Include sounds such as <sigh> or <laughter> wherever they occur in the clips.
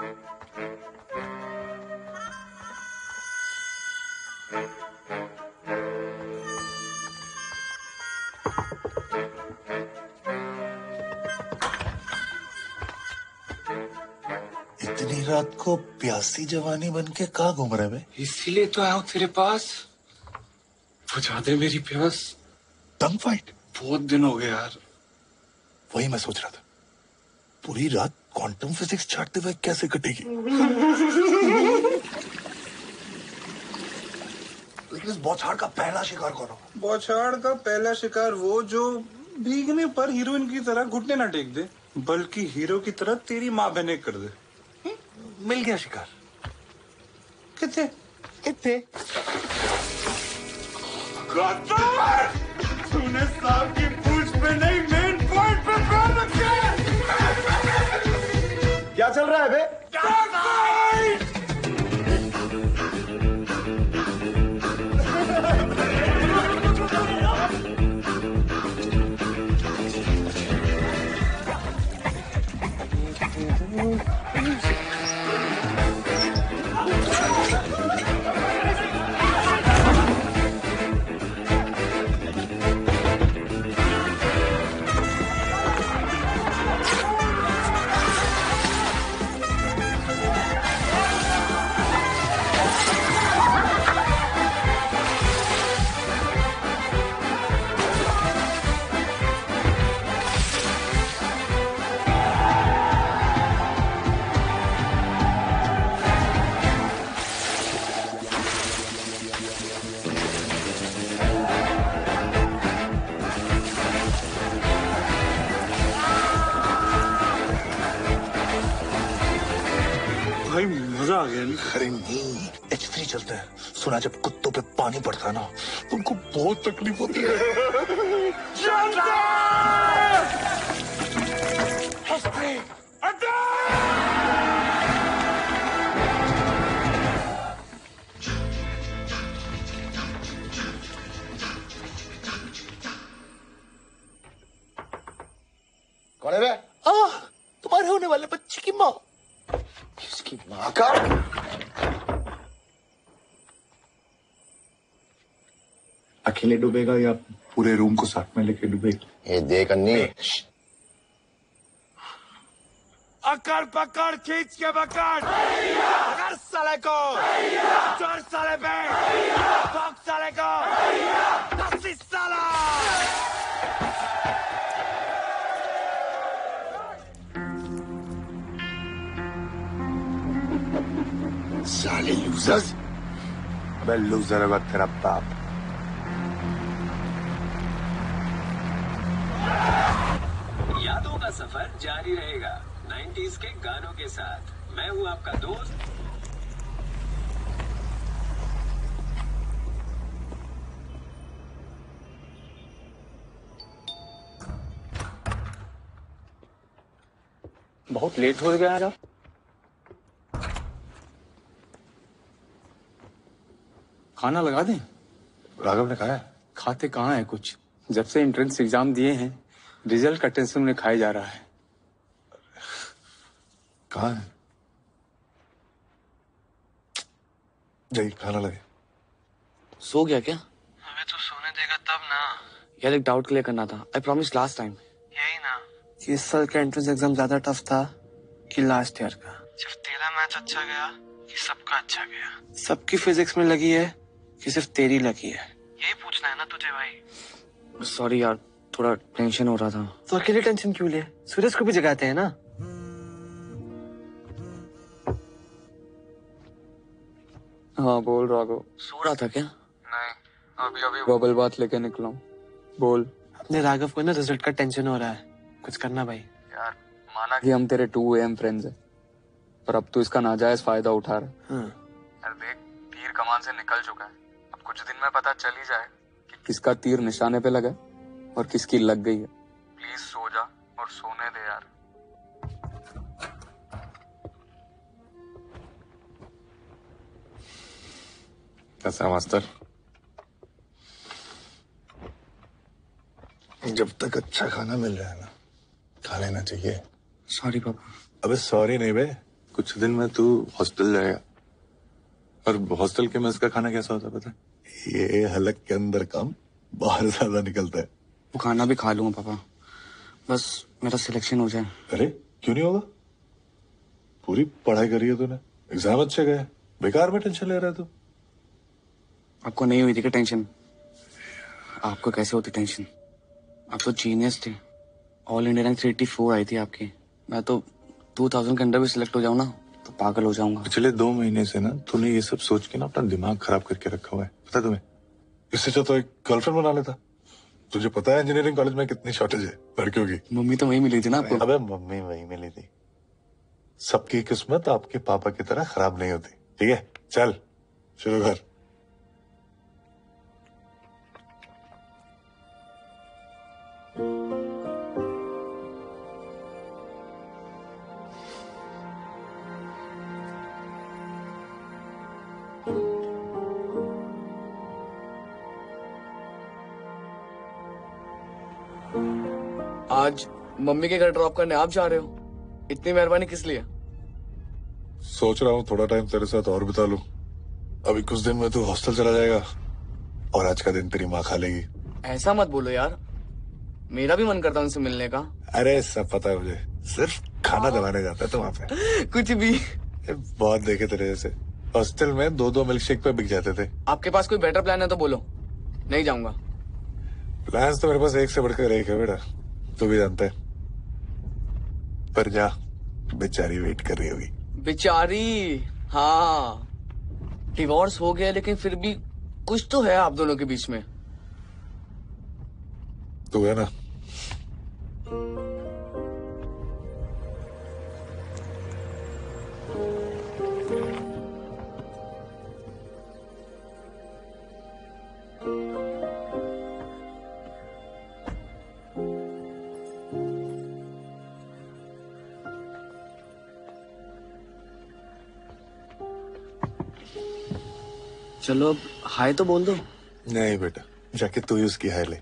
इतनी रात को प्यासी जवानी बन के कहा घूम रहे बे इसीलिए तो आया हूँ तेरे पास। बुझा दे मेरी प्यास। टंग फाइट बहुत दिन हो गए यार। वही मैं सोच रहा था। पूरी रात क्वांटम फिजिक्स छाटते हुए कैसे कटेगी? लेकिन इस बौछार का पहला शिकार कौन होगा? बौछाड़ का पहला शिकार वो जो भीगने पर हीरोइन की तरह घुटने ना टेक दे बल्कि हीरो की तरह तेरी माँ बहने कर दे। मिल गया शिकार। कितने? कितने? तूने सांप की पूछ पे नहीं क्या चल रहा है मज़ा आ गया अरे नहीं एच थ्री चलता है। सुना जब कुत्तों पे पानी पड़ता है ना तो उनको बहुत तकलीफ़ होती है। अकेले डूबेगा या पूरे रूम को साथ में लेके डूबेगा? ये देख अन्नी। अकड़ पकड़ खींच के पकड़। साले को चोर साले पे साले को दसी साला। साले लूजर्स अबे लूजर होगा तेरा बाप। यादों का सफ़र जारी रहेगा। 90s के गानों के साथ। मैं हूँ आपका दोस्त। बहुत लेट हो गया यार खाना लगा दें? राघव ने कहा है। खाते कहाँ है कुछ? जब से एंट्रेंस एग्ज़ाम दिए हैं रिज़ल्ट का टेंशन उन्हें खाया जा रहा है। कहा है? जाइए खाना लगे सो गया क्या? हमें तो सोने देगा तब ना। यार एक डाउट क्लियर करना था। आई प्रॉमिस लास्ट टाइम यही ना। कि इस साल का एंट्रेंस एग्ज़ाम ज़्यादा टफ था कि लास्ट ईयर का। सिर्फ़ तेरा मैच अच्छा गया कि सबका अच्छा गया। सबकी फिजिक्स में लगी है कि सिर्फ़ तेरी लगी है। यही पूछना है ना तुझे भाई। सॉरी यार थोड़ा टेंशन हो रहा था। तो अकेले टेंशन क्यों ले सूरज को भी जगाते हैं ना? हाँ बोल राघव। सो रहा था क्या? नहीं अभी अभी। बबल बात लेके निकला हूँ। बोल। अपने राघव को ना रिज़ल्ट का टेंशन हो रहा है। कुछ करना भाई। यार माना कि हम तेरे टू एम फ्रेंड्स हैं। पर अब तू इसका नाजायज फ़ायदा उठा रहा है। हाँ। यार देख तीर कमान से निकल चुका है। अब कुछ दिन में पता चल ही जाए। कि किसका तीर निशाने पे लगा और किसकी लग गई है? प्लीज़ सो जा और सोने दे यार। कैसा मास्टर? जब तक अच्छा खाना मिल रहा है ना खा लेना चाहिए। सॉरी पापा। अबे सॉरी नहीं बे। कुछ दिन में तू हॉस्टल जाएगा। और हॉस्टल के मेस का खाना कैसा होता है पता है? ये हलक के अंदर काम बाहर ज़्यादा निकलता है। वो खाना भी खा लूँगा पापा। बस मेरा सिलेक्शन हो जाए। अरे क्यों नहीं होगा? पूरी पढ़ाई करी है तूने। एग्ज़ाम अच्छे गए। बेकार में टेंशन ले रहा है तू। आपको नहीं हुई थी क्या टेंशन आपको कैसे होती टेंशन आप तो जीनियस थे। All India rank three four आई थी आपकी। मैं तो टू थाउज़ेंड के अंदर भी सिलेक्ट हो जाऊँ ना तो पागल हो जाऊँगा। पिछले दो महीने से ना तूने ये सब सोच के ना अपना दिमाग खराब करके रखा हुआ है। पता तुम्हें? इससे अच्छा तो एक गर्लफ्रेंड बना लेता। तुझे पता है इंजीनियरिंग कॉलेज में कितनी शॉर्टेज है लड़कियों की। मम्मी तो वही मिली थी ना आपको? अबे मम्मी वही मिली थी। सबकी किस्मत आपके पापा की तरह खराब नहीं होती। ठीक है? चल शुरू कर। आज मम्मी के घर ड्रॉप करने आप जा रहे हो? इतनी मेहरबानी किस लिए? सोच रहा हूँ थोड़ा टाइम तेरे साथ और बिता लूँ। अभी कुछ दिन में तू हॉस्टल चला जाएगा और आज का दिन तेरी माँ खा लेगी। ऐसा मत बोलो यार। मेरा भी मन करता उनसे मिलने का। अरे सब पता है मुझे। सिर्फ़ खाना दबाने जाता है तो वहाँ पे। <laughs> कुछ भी। बहुत देखे तेरे जैसे। हॉस्टल में दो दो मिल्क शेक पे बिक जाते थे। आपके पास कोई बेटर प्लान है तो बोलो। नहीं जाऊँगा। प्लान तो मेरे पास एक से बढ़कर एक है बेटा। तू भी जानता है। पर जा बेचारी वेट कर रही होगी। बेचारी? हाँ। डिवोर्स हो गया लेकिन फिर भी कुछ तो है आप दोनों के बीच में। तो है ना। चलो अब हाय तो बोल दो। नहीं बेटा जाके तू ही उसकी हाय ले।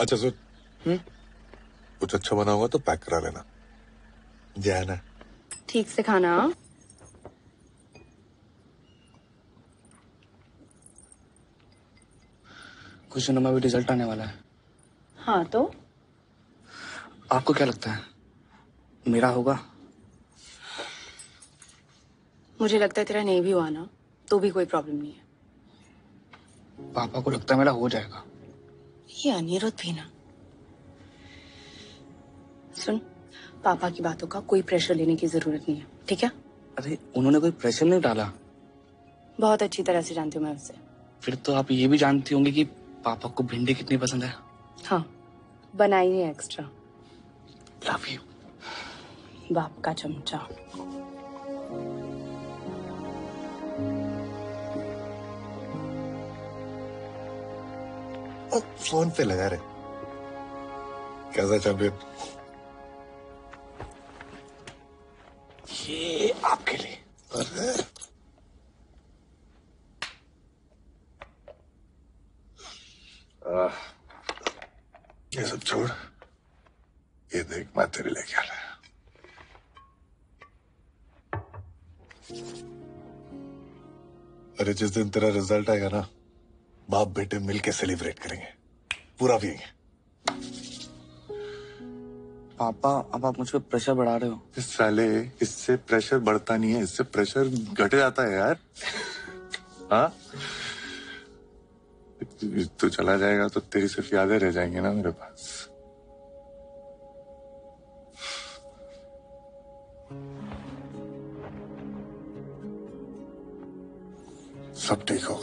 अच्छा सुन। हम्म? कुछ अच्छा बना होगा तो पैक करा लेना। जा ना। ठीक से खाना? कुछ दिनों में अभी रिज़ल्ट आने वाला है। हाँ तो? आपको क्या लगता है? मेरा होगा? मुझे लगता है तेरा नहीं भी हुआ ना। तो भी कोई प्रॉब्लम नहीं है। पापा को लगता है मेरा हो जाएगा। ये अनिरुद्ध भी ना। सुन पापा की बातों का कोई प्रेशर लेने की ज़रूरत नहीं है ठीक है? अरे उन्होंने कोई प्रेशर नहीं डाला? बहुत अच्छी तरह से जानती हूँ मैं उसे फिर तो आप ये भी जानती होंगी कि पापा को भिंडी कितनी पसंद है। हाँ बनाई नहीं एक्स्ट्रा लव यू बाप का चमचा। और फ़ोन पे लगा रहे कैसा चैंपियन ये आपके लिए अरे ये सब छोड़ ये देख मैं तेरे लिए क्या लाया अरे जिस दिन तेरा रिज़ल्ट आएगा ना बाप बेटे मिलके सेलिब्रेट करेंगे। पूरा पियेंगे पापा अब आप मुझ पर प्रेशर बढ़ा रहे हो। इस साले इससे प्रेशर बढ़ता नहीं है इससे प्रेशर घट जाता है यार। हाँ? तू चला जाएगा तो तेरी सिर्फ़ यादें रह जाएँगी ना मेरे पास। सब ठीक होगा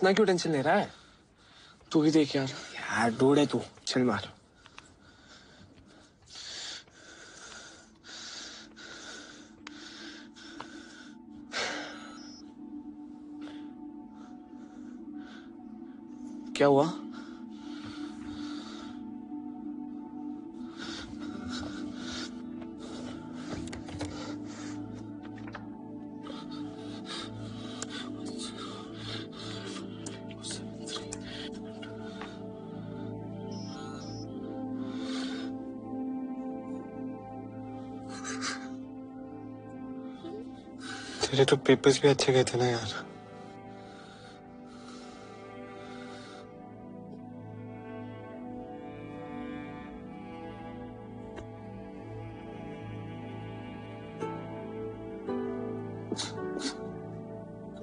इतना क्यों टेंशन ले रहा है? तू ही देख यार। यार डोड़े तू। चल मार। क्या हुआ? तेरे तो पेपर्स भी अच्छे गए थे ना यार।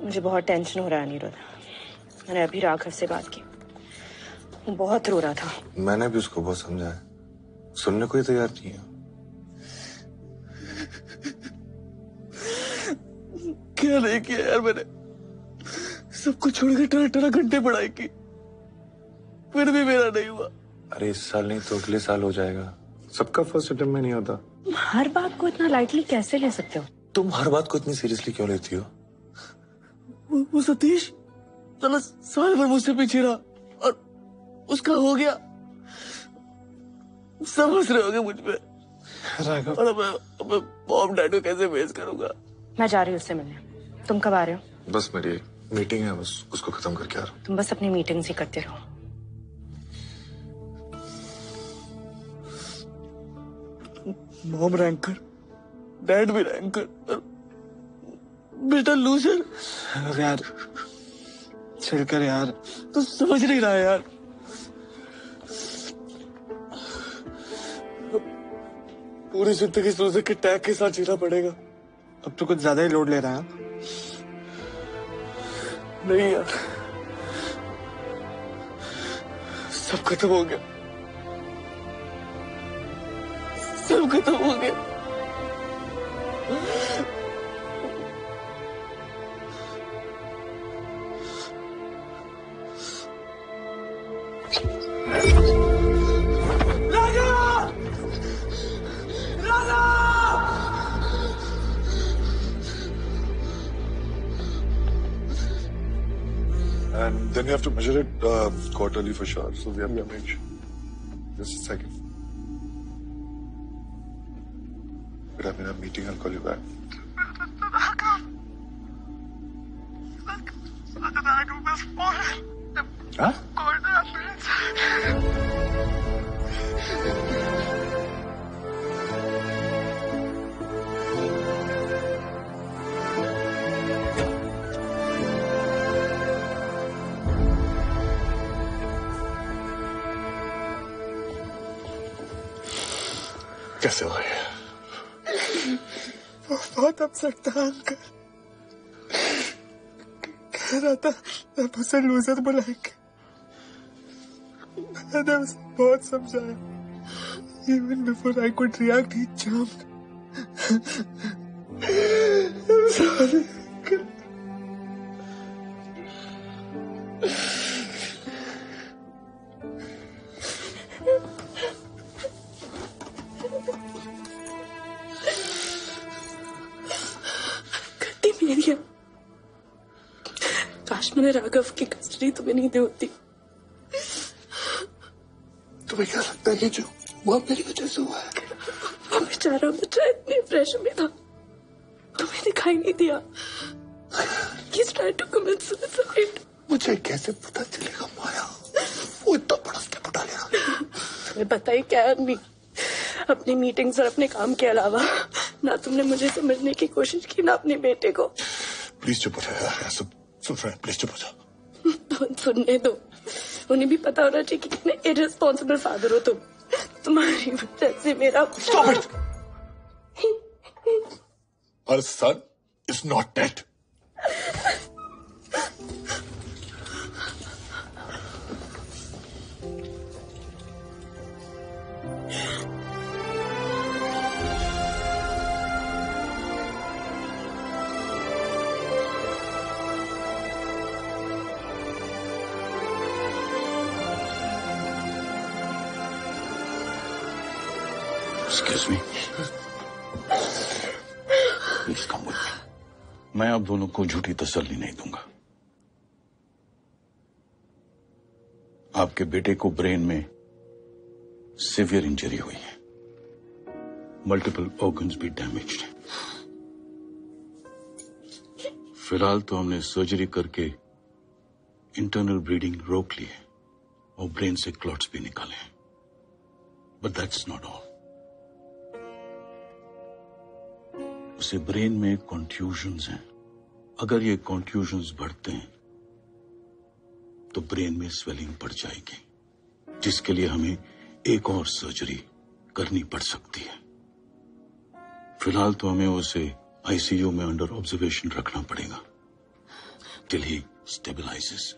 मुझे बहुत टेंशन हो रहा है अनिरुद्ध। मैंने अभी राघव से बात की। वो बहुत रो रहा था। मैंने भी उसको बहुत समझाया। सुनने को ही तैयार नहीं है। क्या नहीं किया यार मैंने? सब कुछ छोड़ के अठारह अठारह घंटे पढ़ाई की। फिर भी मेरा नहीं हुआ। अरे इस साल नहीं तो अगले साल हो जाएगा। सबका फ़र्स्ट अटेम्प्ट में नहीं होता तुम हर बात को इतना लाइटली कैसे ले सकते हो? तुम हर बात को इतनी सीरियसली क्यों लेती हो? वो, वो सतीश साला साल भर मुझसे पीछे रहा और उसका हो गया। सब हंस रहे होंगे मुझ पे। राघव। और अब मैं अब मैं मॉम डैड को कैसे फेस करूँगा? मैं जा रही हूँ उससे मिलने। तुम कब आ रहे हो? बस मेरी मीटिंग है बस उसको खत्म करके आ रहा हूँ। तुम बस अपनी मीटिंग्स ही करते रहो। मॉम रैंकर डैड भी रैंकर बेटा लूजर अरे यार चल कर यार। तो समझ नहीं रहा यार। पूरी ज़िंदगी लूजर के टैग के साथ जीना पड़ेगा। अब तो कुछ ज़्यादा ही लोड ले रहा है। नहीं यार सब खत्म हो गया। सब खत्म हो गया। You have to measure it uh, quarterly for sure. So we have to make sure. Just a second. But I'm in a meeting. I'll call you back. Huh? कैसे हो गया बहुत अपसेट था अंकल कह रहा था अब उसे लूजर बुलाएँगे मैंने उसे बहुत समझाया even before I could react he jumped sorry मैंने राघव की कस्टडी तुम्हें नहीं दी होती तुम्हें क्या लगता है जो हुआ मेरी वजह से हुआ है? वो बेचारा बच्चा इतने प्रेशर में था। तुम्हें दिखाई नहीं दिया। He's trying to commit suicide. मुझे कैसे पता चलेगा माया? वो इतना बड़ा स्टेप उठा लेगा तुम्हें पता ही क्या अम्मी? अपनी मीटिंग्स और अपने काम के अलावा ना तुमने मुझे समझने की कोशिश की ना अपने बेटे को। प्लीज़ चुप हो यार यार, सुन सुन फ्रेंड प्लीज़ चुप हो जा तो सुनने दो उन्हें भी पता होना चाहिए कि कितने इरेस्पॉन्सिबल फादर हो तुम तुम्हारी वजह से मेरा Stop it! Our son is not dead. Excuse me. Please come with me. मैं आप दोनों को झूठी तसल्ली नहीं दूँगा। आपके बेटे को ब्रेन में सिवियर इंजरी हुई है। मल्टीपल ऑर्गन्स भी डैमेज्ड हैं। फ़िलहाल तो हमने सर्जरी करके इंटरनल ब्लीडिंग रोक ली है और ब्रेन से क्लॉट्स भी निकाले हैं। बट दैट्स नॉट ऑल उसे ब्रेन में कॉन्ट्यूजन्स हैं। अगर ये कॉन्ट्यूजन्स बढ़ते हैं तो ब्रेन में स्वेलिंग बढ़ जाएगी, जिसके लिए हमें एक और सर्जरी करनी पड़ सकती है। फ़िलहाल तो हमें उसे आईसीयू में अंडर ऑब्जर्वेशन रखना पड़ेगा till he stabilises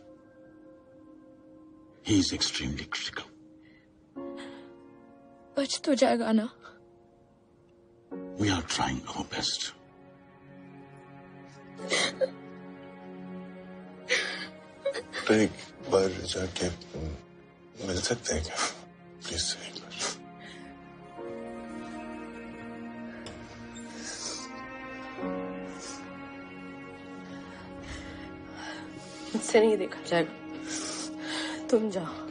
he is extremely critical बच तो जाएगा ना। We are trying our best तो एक बार जाके हम्म, मिल सकते हैं क्या प्लीज़ एक बार मुझसे नहीं देखा जाएगा तुम जाओ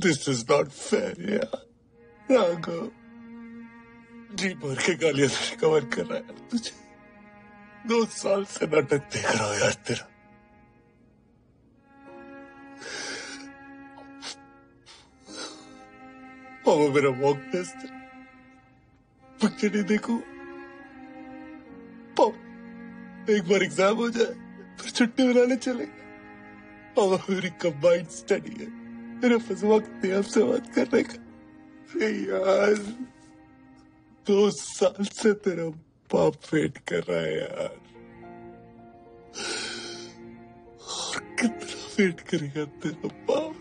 दिस इज़ नॉट फेयर यार राघव जी भर के गालियाँ से कवर कर रहा है तुझे। दो साल से नाटक देख रहा यार तेरा। और वो मेरा वॉक टेस्ट बच्चे नहीं देखू। एक बार एग्ज़ाम हो जाए, फिर छुट्टी मनाने चलेगा। और मेरी कंबाइंड स्टडी है। मेरे पास वक्त नहीं आपसे बात करने का। यार, दो साल से तेरा बाप वेट कर रहा है यार। और कितना वेट करेगा तेरा बाप?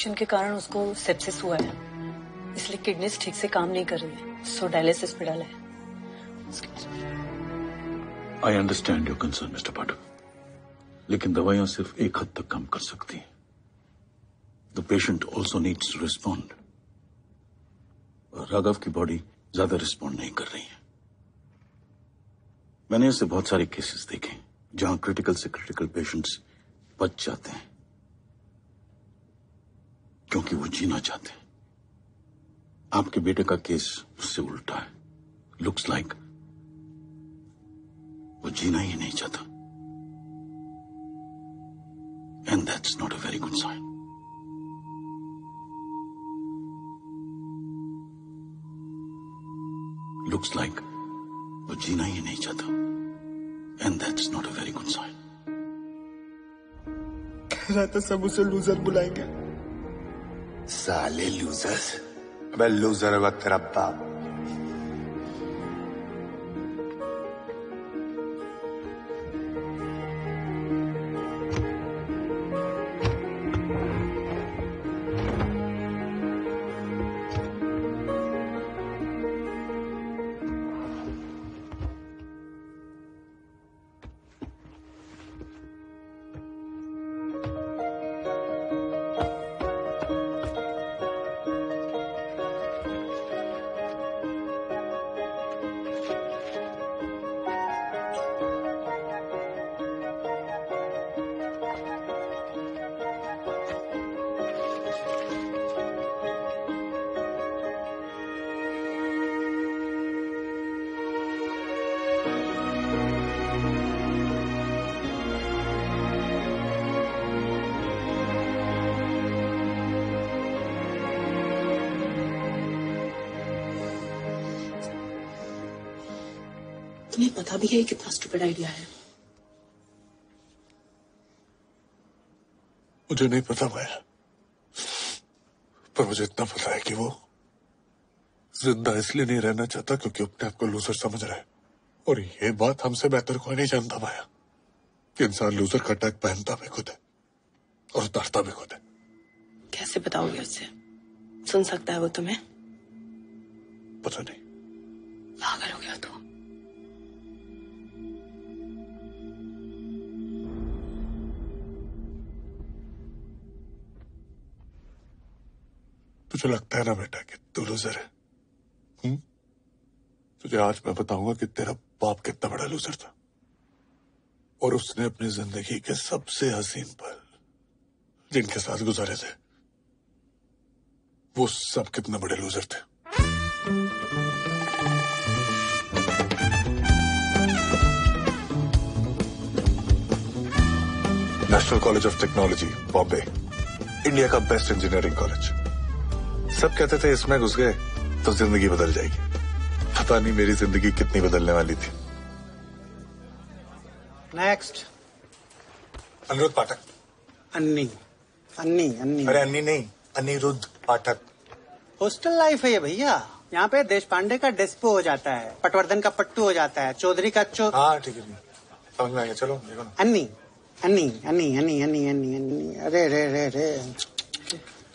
इन्फेक्शन के कारण उसको सेप्सिस हुआ है। इसलिए किडनीज ठीक से काम नहीं कर रही है। सो डायलिसिस पे डाला है। I understand your concern mister Pathak लेकिन दवाइयाँ सिर्फ़ एक हद तक काम कर सकती हैं। The patient also needs to respond Raghav की बॉडी ज़्यादा रिस्पॉन्ड नहीं कर रही है। मैंने ऐसे बहुत सारे केसेस देखे जहाँ क्रिटिकल से क्रिटिकल पेशेंट्स बच जाते हैं। क्योंकि वो जीना चाहते हैं। आपके बेटे का केस उससे उल्टा है। लुक्स लाइक like, वो जीना ही नहीं चाहता। And that's not a very good sign looks like वो जीना ही नहीं चाहता। And that's not a very good sign कह रहा था सब उसे लूजर बुलाएँगे। साले लूजर्स अबे लूजर है तेरा बाप पता भी है कितना स्टूपिड आइडिया है। मुझे नहीं पता माया पर मुझे इतना पता है कि वो ज़िंदा इसलिए नहीं रहना चाहता क्योंकि अपने आप को लूजर समझ रहा है। और ये बात हमसे बेहतर कोई नहीं जानता माया कि इंसान लूजर का टैग पहनता भी खुद है और उतारता भी खुद है। कैसे बताओगे उससे? सुन सकता है वो तुम्हें? पता नहीं। पागल हो गया तो। तुझे लगता है ना बेटा कि तू लूजर है। हुँ? तुझे आज मैं बताऊँगा कि तेरा बाप कितना बड़ा लूजर था। और उसने अपनी ज़िंदगी के सबसे हसीन पल जिनके साथ गुजारे थे, वो सब कितने बड़े लूजर थे। National College of Technology Bombay India का बेस्ट इंजीनियरिंग कॉलेज सब कहते थे इसमें घुस गए तो ज़िंदगी बदल जाएगी। पता नहीं मेरी ज़िंदगी कितनी बदलने वाली थी। नेक्स्ट अनिरुद्ध पाठक। अन्नी। अन्नी अन्नी। अरे अन्नी नहीं अनिरुद्ध पाठक। हॉस्टल लाइफ है ये भैया। यहाँ पे देश पांडे का डेस्पो हो जाता है पटवर्धन का पट्टू हो जाता है चौधरी का चो हाँ ठीक है। समझ में आ गया चलो देखो ना। अन्नी अन्नी अन्नी अन्नी अन्नी अन्नी अन्नी। अरे रे रे रे।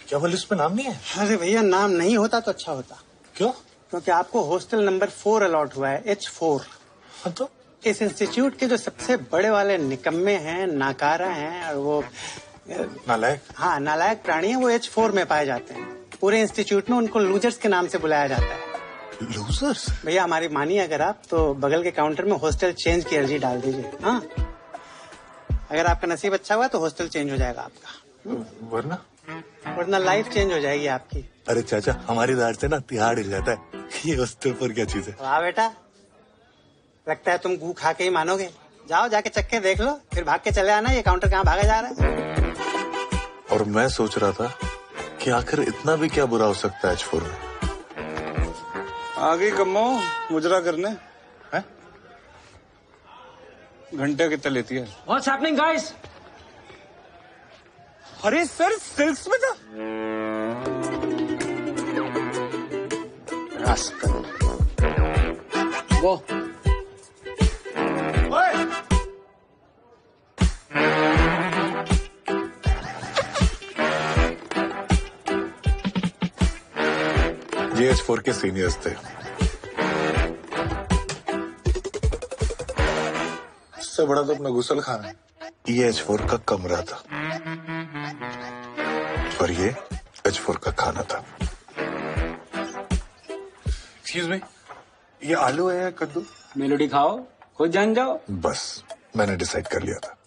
क्या वो लिस्ट में नाम नहीं है? अरे भैया नाम नहीं होता तो अच्छा होता। क्यों? क्योंकि आपको हॉस्टल नंबर फोर अलॉट हुआ है एच फोर तो? इस इंस्टीट्यूट के जो सबसे बड़े वाले निकम्मे हैं नाकारा हैं और वो नालायक। हाँ नालायक प्राणी है वो एच फोर में पाए जाते हैं। पूरे इंस्टीट्यूट में उनको लूजर्स के नाम से बुलाया जाता है। लूजर्स भैया हमारी मानिए अगर आप तो बगल के काउंटर में हॉस्टल चेंज की अर्जी डाल दीजिए हाँ। अगर आपका नसीब अच्छा हुआ तो हॉस्टल चेंज हो जाएगा आपका। वरना? वरना लाइफ चेंज हो जाएगी आपकी। अरे चाचा हमारी दार से ना तिहाड़ हिल जाता है। ये हॉस्टल पर क्या चीज़ है? वाह बेटा लगता है तुम गू खा के ही मानोगे। जाओ जाके चक्के देख लो फिर भाग के चले आना ये काउंटर कहाँ भागा जा रहा है। और मैं सोच रहा था कि आखिर इतना भी क्या बुरा हो सकता है एच फोर में? आ गई कम्मो मुजरा करने। घंटे कितना लेती है। What's happening, guys? अरे सर सिल्क में था। वो। ये एच फोर के सीनियर्स थे। सबसे बड़ा तो अपना गुसल खाना है। ई एच फोर का कमरा था। और ये एच फोर का खाना था। एक्सक्यूज मी ये आलू है या कद्दू? मेलोडी खाओ खुद जान जाओ। बस मैंने डिसाइड कर लिया था।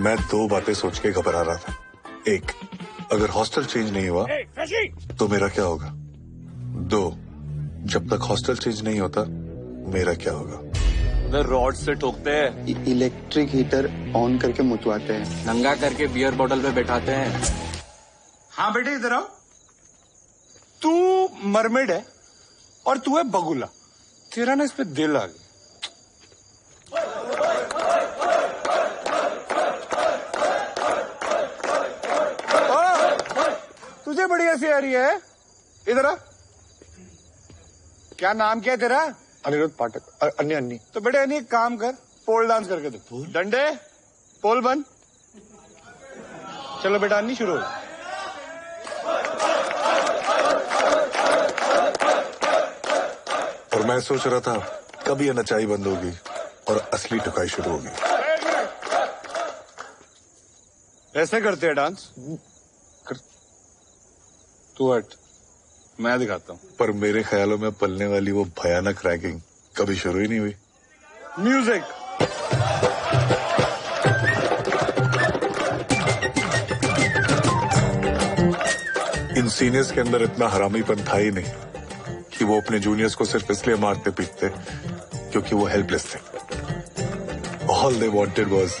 मैं दो बातें सोच के घबरा रहा था। एक अगर हॉस्टल चेंज नहीं हुआ hey, तो मेरा क्या होगा? दो जब तक हॉस्टल चेंज नहीं होता मेरा क्या होगा? उधर रॉड से ठोकते हैं। इलेक्ट्रिक हीटर ऑन करके मुचवाते हैं। नंगा करके बियर बॉटल पे बैठाते हैं। हाँ बेटे इधर आओ। तू मरमेड है और तू है बगुला। तेरा ना इस पे दिल आ गया। तुझे बड़ी हँसी आ रही है। इधर आ। क्या नाम क्या है तेरा? अनिरुद्ध पाठक अन्य अन्नी तो बेटे अन्य एक काम कर पोल डांस करके दे। डंडे पोल बन चलो बेटा अन्नी शुरू हो। और मैं सोच रहा था कब ये नचाई बंद होगी और असली टुकाई शुरू होगी। ऐसे करते हैं डांस कर... तू हट। मैं दिखाता हूँ। पर मेरे ख्यालों में पलने वाली वो भयानक रैगिंग कभी शुरू ही नहीं हुई। म्यूज़िक। इन सीनियर्स के अंदर इतना हरामीपन था ही नहीं कि वो अपने जूनियर्स को सिर्फ़ इसलिए मारते पीटते क्योंकि वो हेल्पलेस थे। All they wanted was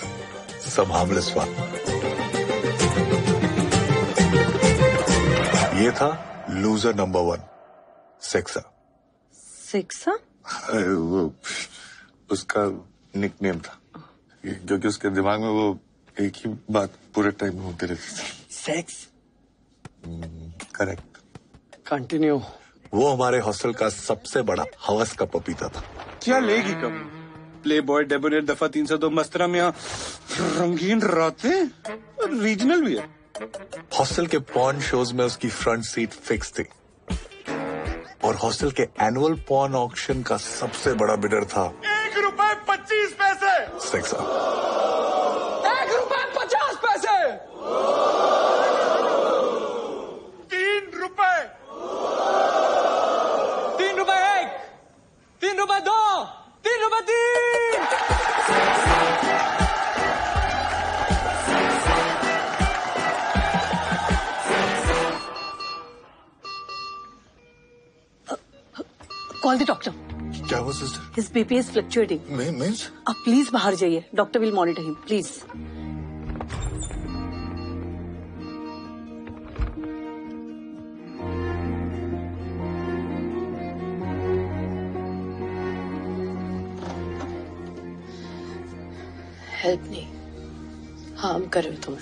some harmless fun ये था लूजर नंबर वन सेक्सा सिक्सा वो उसका निकनेम था। क्योंकि उसके दिमाग में वो एक ही बात पूरे टाइम होती रहती थी। सेक्स करेक्ट कंटिन्यू वो हमारे हॉस्टल का सबसे बड़ा हवस का पपीता था। क्या लेगी कब प्ले बॉय डेबोनेट दफ़ा तीन सौ दो मस्तरा में यहाँ रंगीन रातें? रीजनल भी है। हॉस्टल के पॉन शोज़ में उसकी फ्रंट सीट फिक्स थी। और हॉस्टल के एनुअल पॉन ऑक्शन का सबसे बड़ा बिडर था। एक रुपए पच्चीस पैसे। सेक्सा एक रुपए पचास पैसे। तीन रुपए। तीन रुपए एक। तीन रुपए दो। तीन रुपए तीन। कॉल द डॉक्टर क्या हुआ sister his BP is fluctuating means आप प्लीज़ बाहर जाइए. Doctor will monitor him please help नहीं हार्म कर रहे हो तुम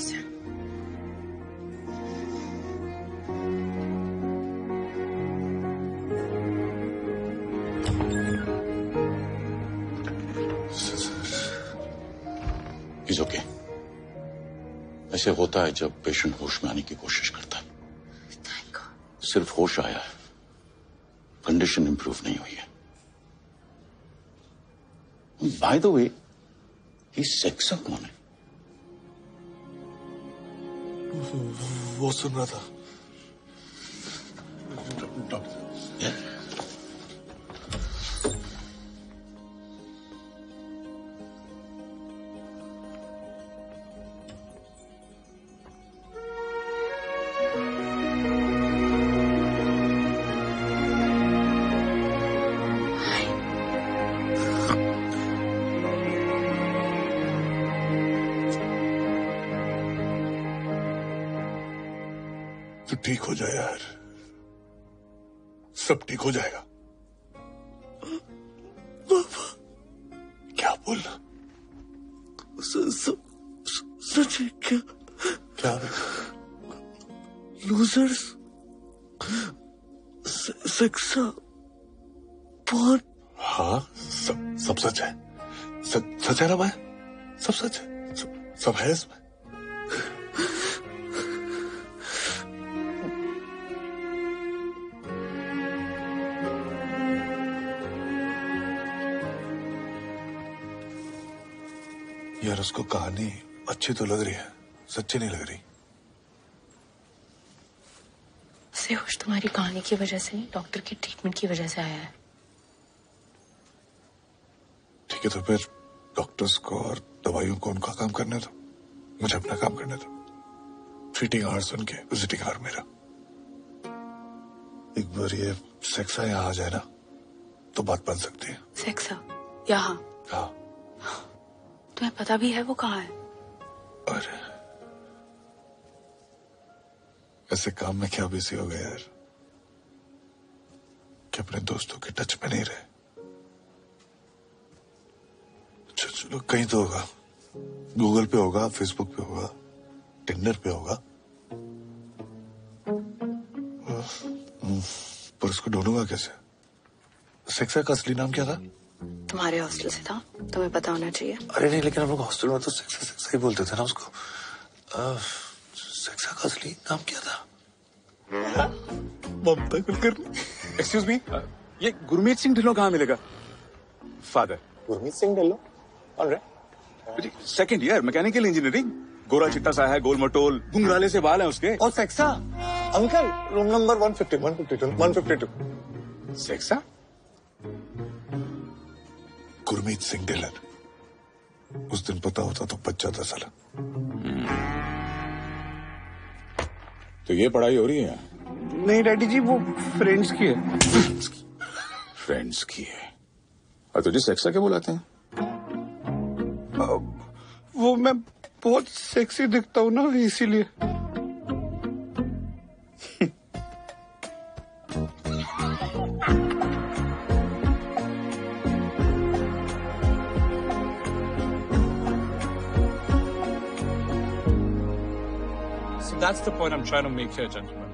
इज़ ओके ऐसे होता है जब पेशेंट होश में आने की कोशिश करता है। सिर्फ़ होश आया है। कंडीशन इंप्रूव नहीं हुई है। बाय द वे ये सेक्सा कौन है वो सुन रहा था। तो सब, है इसमें? यार उसको कहानी अच्छी तो लग रही है सच्ची नहीं लग रही। से होश तुम्हारी कहानी की वजह से नहीं डॉक्टर की ट्रीटमेंट की वजह से आया है। ठीक है तो फिर डॉक्टर्स को और दवाइयों को उनका काम करने दो मुझे अपना काम करने दो ट्रीटिंग आवर्स उनके विजिटिंग आवर मेरा। एक बार ये सेक्सा यहाँ आ जाए ना तो बात बन सकती है। सेक्सा यहाँ? हाँ। तुम्हें पता भी है वो कहाँ है? अरे। ऐसे काम में क्या बिज़ी हो गए यार? कि अपने दोस्तों के टच में नहीं रहे? अच्छा चलो कहीं तो होगा। गूगल पे होगा फेसबुक पे होगा टिंडर पे होगा। हम्म, पर उसको ढूंढूँगा कैसे? सेक्सा का असली नाम क्या था? तुम्हारे हॉस्टल से था। तुम्हें पता होना चाहिए। अरे नहीं लेकिन हम लोग हॉस्टल में तो सेक्सा सेक्सा ही बोलते थे ना उसको। सेक्सा का असली नाम क्या था? ममता कुलकर्णी एक्सक्यूज मी ये गुरमीत सिंह ढिल्लो कहाँ मिलेगा? फादर गुरमीत सिंह ढिल्लो? रे सेकंड ईयर मैकेनिकल इंजीनियरिंग गोरा चिट्टा सा है गोल मटोल घुंघराले से बाल हैं उसके। और सेक्सा अंकल रूम नंबर 150 152 152 सेक्सा गुरमीत सिंह ढिलन उस दिन पता होता तो बच जाता साला। तो ये पढ़ाई हो रही है? नहीं डैडी जी वो फ्रेंड्स की है। फ्रेंड्स की है। और तुझे सेक्सा क्या बुलाते हैं? वो मैं बहुत सेक्सी दिखता हूँ ना इसीलिए So that's the point I'm trying to make here, gentlemen.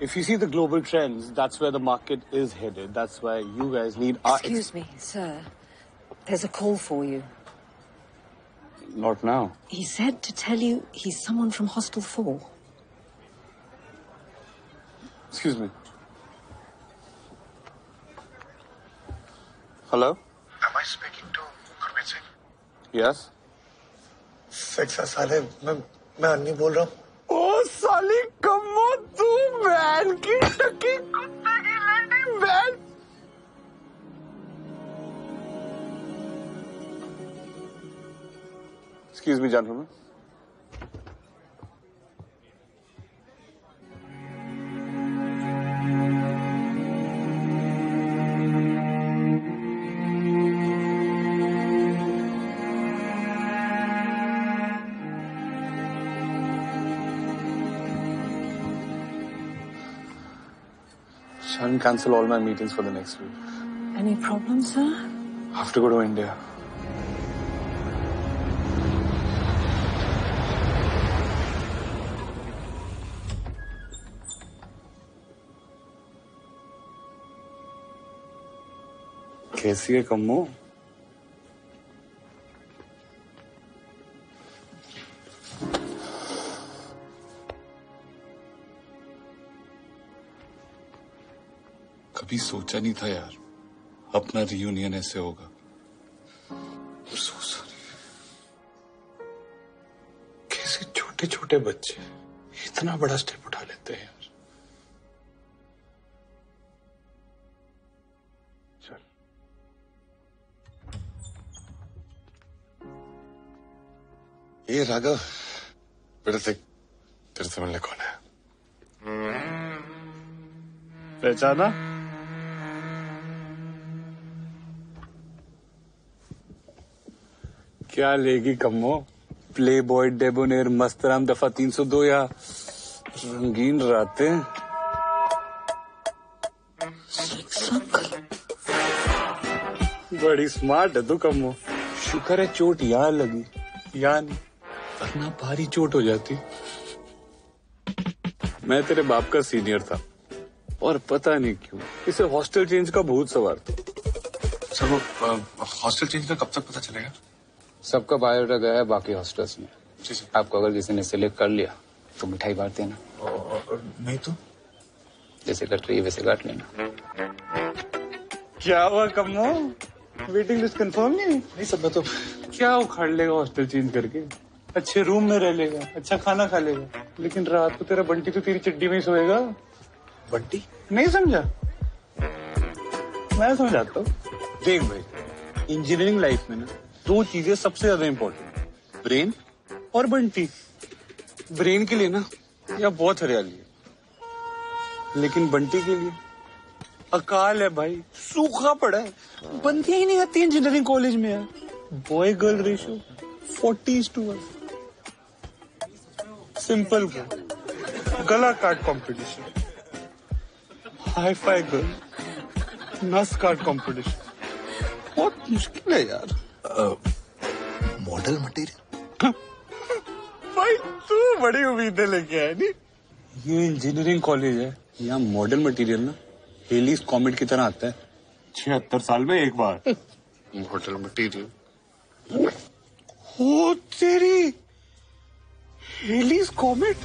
If you see the global trends, that's where the market is headed. That's why you guys need our. Excuse me, sir. There's a call for you. Not now. He said to tell you he's someone from Hostel 4. Excuse me. Hello? Am I speaking to Gurmeet Singh? Yes? सेक्सा साले मैं मैं अन्नी बोल रहा हूँ ओ साली कम्मो तू ban की टकी कुत्ते की लड़ी ban Excuse me, gentlemen. Shan, cancel all my meetings for the next week. Any problems, sir? I have to go to India. कैसी है कम्मो? कभी सोचा नहीं था यार, अपना रियूनियन ऐसे होगा। So. कैसे छोटे छोटे बच्चे इतना बड़ा स्टेप उठा लेते हैं यार। ये राघव बेटा देख तेरे से मिलने कौन है? पहचाना? क्या लेगी Kammo? Playboy Debonair Mastram, दफ़ा 302 या रंगीन रातें? बड़ी स्मार्ट है तू कम्मो। शुक्र है चोट यहाँ लगी यहाँ नहीं। वरना भारी चोट हो जाती। मैं तेरे बाप का सीनियर था। और पता नहीं क्यों इसे हॉस्टल चेंज का भूत सवार था। सर वो हॉस्टल चेंज का कब तक पता चलेगा? सबका बायोडाटा गया है बाकी हॉस्टल्स में। आपको अगर किसी ने सिलेक्ट कर लिया तो मिठाई बांट देना। नहीं तो? जैसे कट रही है वैसे काट लेना। क्या हुआ कमो? वेटिंग लिस्ट कंफर्म नहीं? नहीं सब मैं तो क्या उखाड़ लेगा हॉस्टल चेंज करके? अच्छे रूम में रह लेगा अच्छा खाना खा लेगा। लेकिन रात को तेरा बंटी तो तेरी चिड्डी में ही सोएगा। बंटी? नहीं समझा? मैं समझाता हूँ। देख भाई इंजीनियरिंग लाइफ में ना दो चीज़ें सबसे ज़्यादा इम्पोर्टेंट ब्रेन और बंटी। ब्रेन के लिए ना यह बहुत हरियाली है। लेकिन बंटी के लिए अकाल है भाई सूखा पड़ा है। बनती ही नहीं आती इंजीनियरिंग कॉलेज में यार। Boy girl ratio forty to one simple को गला काट कंपटीशन हाई फाई गर्ल नस काट कंपटीशन बहुत मुश्किल है यार मॉडल मटेरियल भाई तू बड़ी उम्मीदें लेके आया नहीं? ये इंजीनियरिंग कॉलेज है। यहाँ मॉडल मटेरियल ना हेलीज कॉमेट की तरह आता है। छिहत्तर साल में एक बार। <laughs> मॉडल मटेरियल हो तेरी। हेलीज कॉमेट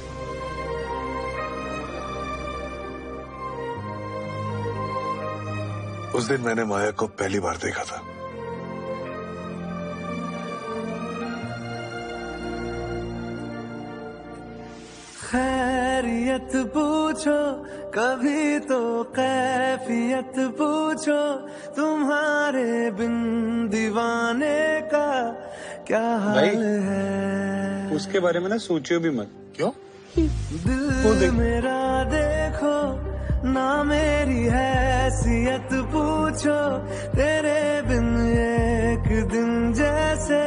उस दिन मैंने माया को पहली बार देखा था। खैरियत पूछो कभी तो कैफियत पूछो तुम्हारे बिन दीवाने का क्या भाई, हाल है? उसके बारे में ना सोचियो भी मत। क्यों? दिल मेरा देखो ना मेरी हैसियत पूछो तेरे बिन एक दिन जैसे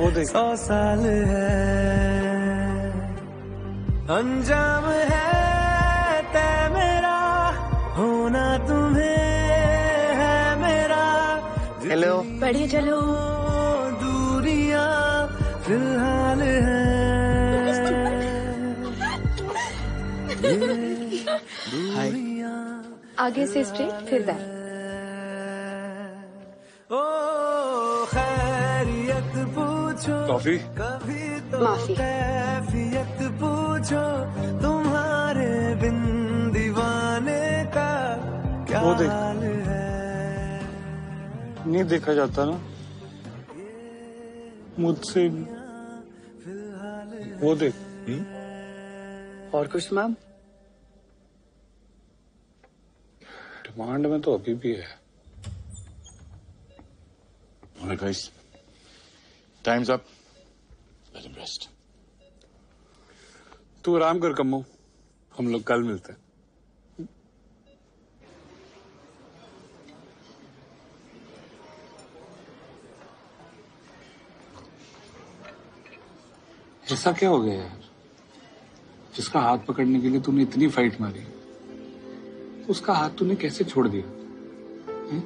वो देख। सौ साल है। अंजाम है तय मेरा होना तुम्हें है मेरा। हेलो बढ़िया चलो। फ़िलहाल है। आगे से स्ट्रेट फिर बैक। ओ खैरियत पूछो। कॉफ़ी? कभी तो माफ़ी। कैफियत पूछो। तुम्हारे बिन दीवाने का क्या वो देख। नहीं देखा जाता ना। मुझसे। वो देख। और कुछ मैम? डिमांड में तो अभी भी है। Times up him rest. तू आराम कर कमो हम लोग कल मिलते हैं। ऐसा क्या हो गया यार? जिसका हाथ पकड़ने के लिए तूने इतनी फाइट मारी उसका हाथ तूने कैसे छोड़ दिया? हैं?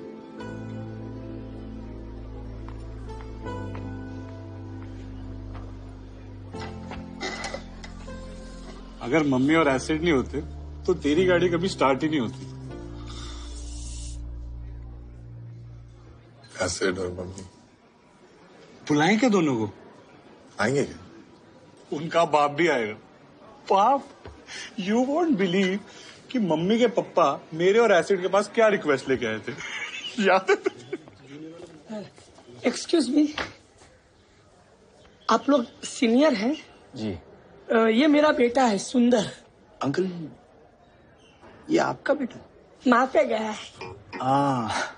अगर मम्मी और एसिड नहीं होते तो तेरी गाड़ी कभी स्टार्ट ही नहीं होती। एसिड और मम्मी। बुलाएँ क्या दोनों को? आएँगे क्या? उनका बाप भी आएगा। बाप यू वॉन्ट बिलीव कि मम्मी के पप्पा मेरे और एसिड के पास क्या रिक्वेस्ट लेके आए थे। <laughs> याद है? एक्सक्यूज मी आप लोग सीनियर हैं? जी। अ, ये मेरा बेटा है सुंदर। अंकल ये आपका बेटा? माँ पे गया है। हाँ।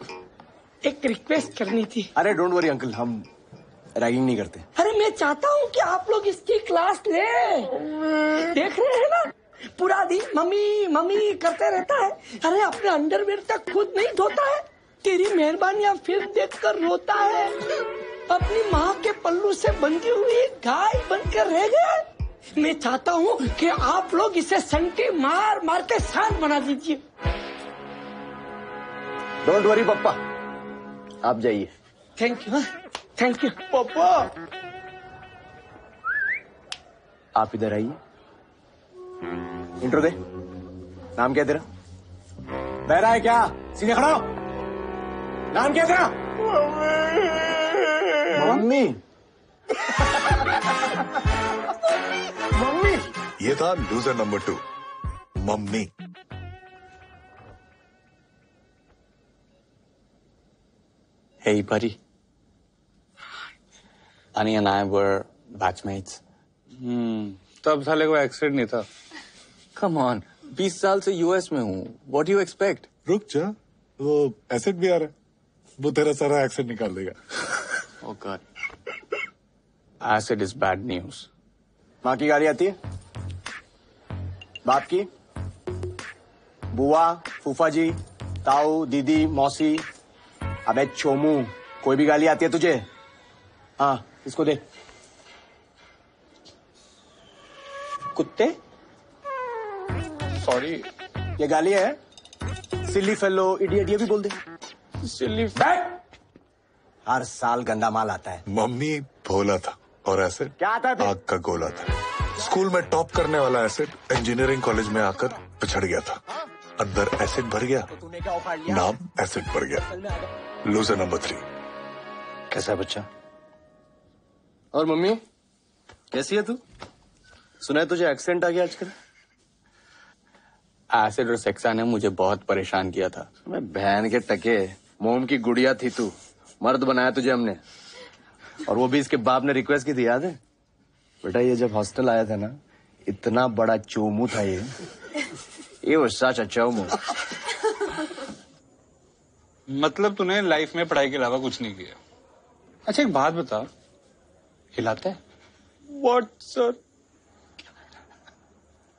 एक रिक्वेस्ट करनी थी। अरे डोंट वरी अंकल हम रैगिंग नहीं करते। अरे मैं चाहता हूँ कि आप लोग इसकी क्लास ले। देख रहे हैं ना? पूरा दिन मम्मी मम्मी करते रहता है। अरे अपने अंडरवेयर तक खुद नहीं धोता है। तेरी मेहरबानियाँ फिर देख कर रोता है। अपनी माँ के पल्लू से बंधी हुई गाय बनकर रह गया। मैं चाहता हूँ कि आप लोग इसे संटी मार मार के शांत बना दीजिए। डोंट वरी पप्पा आप जाइए। थैंक यू थैंक यू पापा आप इधर आइए। इंट्रो दे। नाम क्या तेरा? बहरा है क्या? सीधे खड़ा नाम क्या तेरा? मम्मी। मम्मी। ये था loser number two mummy. Hey, buddy. Annie and I were batchmates. हम्म तब साले को एक्सीडेंट नहीं था। Come on, 20 साल से यूएस में हूँ. What do you expect? रुक जा। वो एसिड भी आ रहा है। वो तेरा सारा एक्सेंट निकाल देगा। <laughs> Oh God. Acid is bad news. माँ की गाड़ी आती है? बाप की? बुआ फूफा जी ताऊ दीदी मौसी। अबे चोमू कोई भी गाली आती है तुझे? हाँ। इसको दे कुत्ते? सॉरी ये गाली है। सिल्ली फेलो इडियट ये भी बोल दे। सिल्ली हर साल गंदा माल आता है। मम्मी भोला था और एसिड क्या आता था आग का गोला था। स्कूल में टॉप करने वाला एसिड इंजीनियरिंग कॉलेज में आकर पिछड़ गया था। अंदर एसिड भर गया। तूने क्या उखाड़ लिया? नाम एसिड भर गया। लूजर नंबर थ्री कैसा बच्चा? और मम्मी कैसी है तू? सुना है तुझे एक्सीडेंट आ गया आजकल? एसिड और सेक्सा ने मुझे बहुत परेशान किया था। मैं बहन के टके मोम की गुड़िया थी तू। मर्द बनाया तुझे हमने। और वो भी इसके बाप ने रिक्वेस्ट की थी याद है? बेटा ये जब हॉस्टल आया था ना इतना बड़ा चोमू था ये। ये वो सच अच्छा चोमू। मतलब तूने लाइफ में पढ़ाई के अलावा कुछ नहीं किया। अच्छा एक बात बता। हिलाता है? व्हाट सर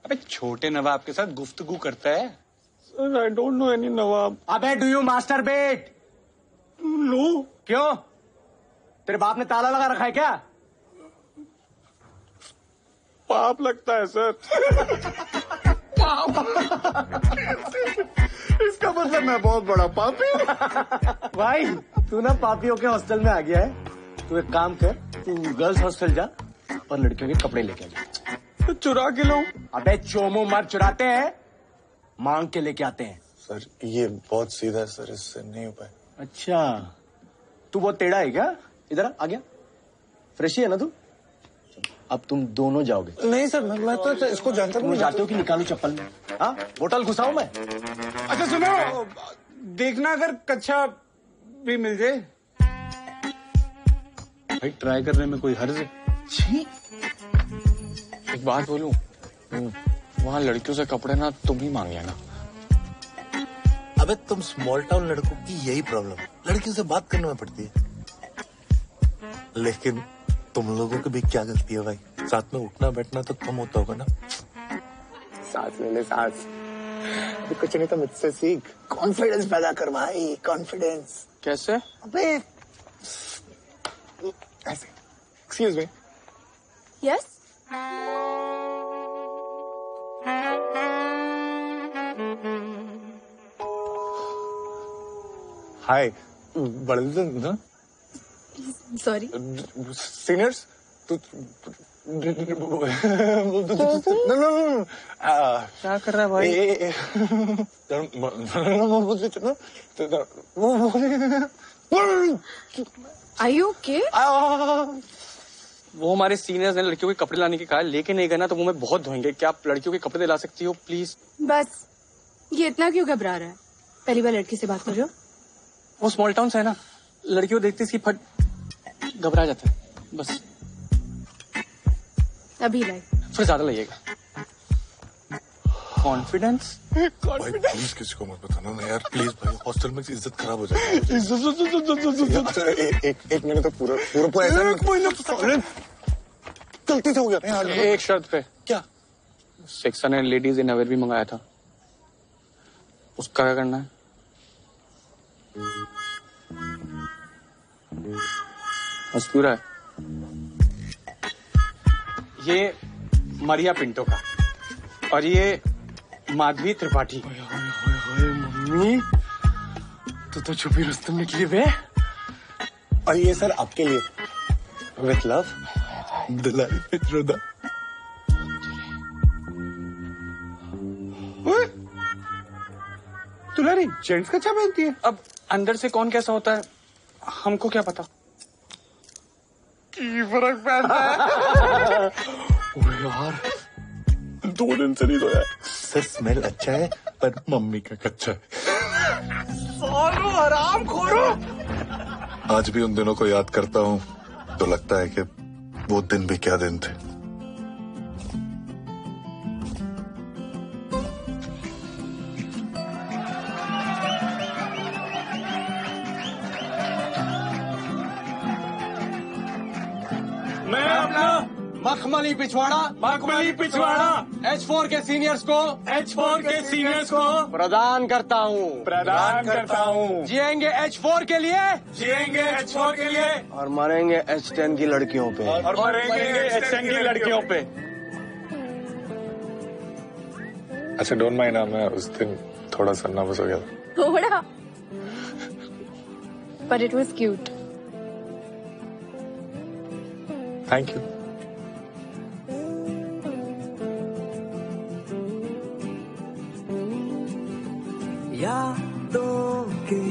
अबे छोटे नवाब के साथ गुफ्तगू करता है। Sir I don't know any nawab. अबे do you masturbate no क्यों? तेरे बाप ने ताला लगा रखा है क्या? पाप लगता है सर <laughs> इसका मतलब मैं बहुत बड़ा पापी भाई तू ना पापियों के हॉस्टल में आ गया है। तू एक काम कर तू गर्ल्स हॉस्टल जा और लड़कियों के कपड़े लेके आ जा। तो चुरा के लो अबे चोमो मर चुराते हैं। मांग के लेके आते हैं। सर ये बहुत सीधा है सर इससे नहीं हो पाए। अच्छा। तू बहुत टेढ़ा है क्या? इधर आ, गया। फ्रेश ही है ना तू? अब तुम दोनों जाओगे। नहीं सर मैं, मैं तो इसको जानता तुम जाते हो कि निकालो चप्पल हाँ? बोतल घुसाऊ मैं? अच्छा सुनो देखना अगर कच्चा भी मिल जाए। भाई ट्राई करने में कोई हर्ज है? एक बात बोलूँ? वहाँ लड़कियों से कपड़े ना तुम ही मांग लेना। अबे तुम स्मॉल टाउन लड़कों की यही प्रॉब्लम है। लड़कियों से बात करने में पड़ती है। लेकिन तुम लोगों की भी क्या गलती है भाई? साथ में उठना बैठना तो कम होता होगा ना। सांस ले ले सांस अबे कुछ नहीं तो मुझसे सीख। कॉन्फिडेंस पैदा कर भाई कॉन्फिडेंस कैसे? अबे ऐसे एक्सक्यूज मी यस हाय बड़े ना सॉरी सीनियर्स तू नो नो नो क्या कर रहा है भाई यू ओके वो हमारे सीनियर्स ने लड़कियों के कपड़े लाने के कहा लेके नहीं गए ना तो वो मैं बहुत धोएँगे। क्या आप लड़कियों के कपड़े दिला सकती हो प्लीज़ बस ये इतना क्यों घबरा रहा है? पहली बार लड़की से बात कर रहे हो? वो स्मॉल टाउन से है ना। लड़कियों देखते इसकी फट घबरा जाता है। बस। अभी लाए फिर ज़्यादा लगेगा कॉन्फिडेंस भाई प्लीज़ किसी को मत बताना ना यार प्लीज़ भाई हॉस्टल में इज़्ज़त खराब हो जाएगी एक एक महीने तो पूरा पूरा पूरा ऐसा एक महीना अरे, गलती से हो जाता एक शर्त पे। क्या? सेक्शन ने लेडीज़ इनअवेयर भी मंगाया था। उसका क्या करना है? पूरा है। ये मरिया पिंटो का। और ये माधवी त्रिपाठी। मम्मी तू तो छुपी रुस्तम निकली बे। और ये सर आपके लिए। विथ लव दिलाई पित्रोदा दुलारी जेंट्स का क्या पहनती है। अब अंदर से कौन कैसा होता है? हमको क्या पता? की फ़र्क पड़ता है? <laughs> यार दो दिन से नहीं धोया सर स्मेल अच्छा है पर मम्मी का कच्चा है। आराम खोरो। आज भी उन दिनों को याद करता हूँ तो लगता है कि वो दिन भी क्या दिन थे। मखमली पिछवाड़ा। मखमली पिछवाड़ा। एच फोर के सीनियर्स को। एच फोर के सीनियर्स को। प्रदान करता हूँ। प्रदान करता हूँ। जिएँगे एच फोर के लिए। जिएँगे एच फोर के लिए। और मरेंगे एच टेन की लड़कियों पे। और मरेंगे एच टेन की लड़कियों पे। अच्छा डोंट माइंड मैं उस दिन थोड़ा सा नर्वस हो गया था। थोड़ा। But it was cute. Thank you यादों के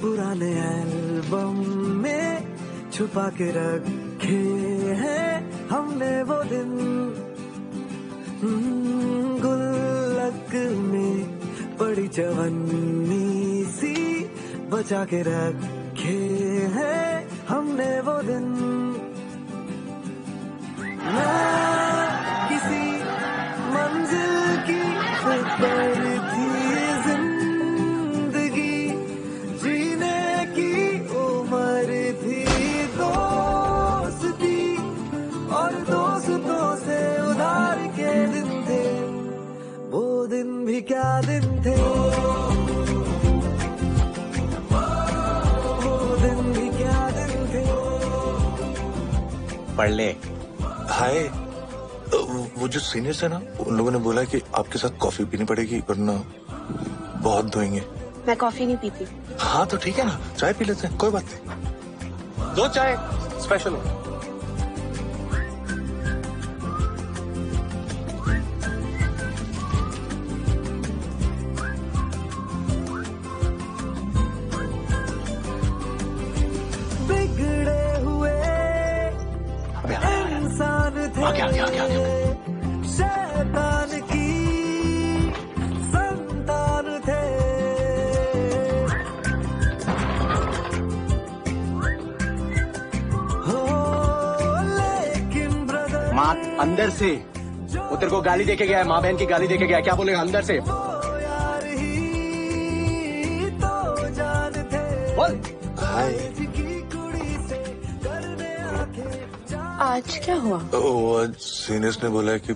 पुराने एल्बम में छुपा के रखे हैं हमने वो दिन। हम्म, गुल्लक में पड़ी जवनी सी बचा के रखे हैं हमने वो दिन। ना किसी मंजिल की भी क्या दिन थे? दिन भी क्या दिन थे? पढ़ ले। हाय वो जो सीनियर्स है ना उन लोगों ने बोला कि आपके साथ कॉफ़ी पीनी पड़ेगी वरना बहुत धोएँगे। मैं कॉफ़ी नहीं पीती। हाँ तो ठीक है ना चाय पी लेते हैं कोई बात नहीं। दो चाय स्पेशल बिगड़े से। वो तेरे को गाली देके गया है माँ बहन की गाली देके गया है। क्या बोलेगा अंदर से? यार ही तो जान थे बोल। हाय की कुड़ी से करने आके आज क्या हुआ? वो आज सीनियर्स ने बोला है कि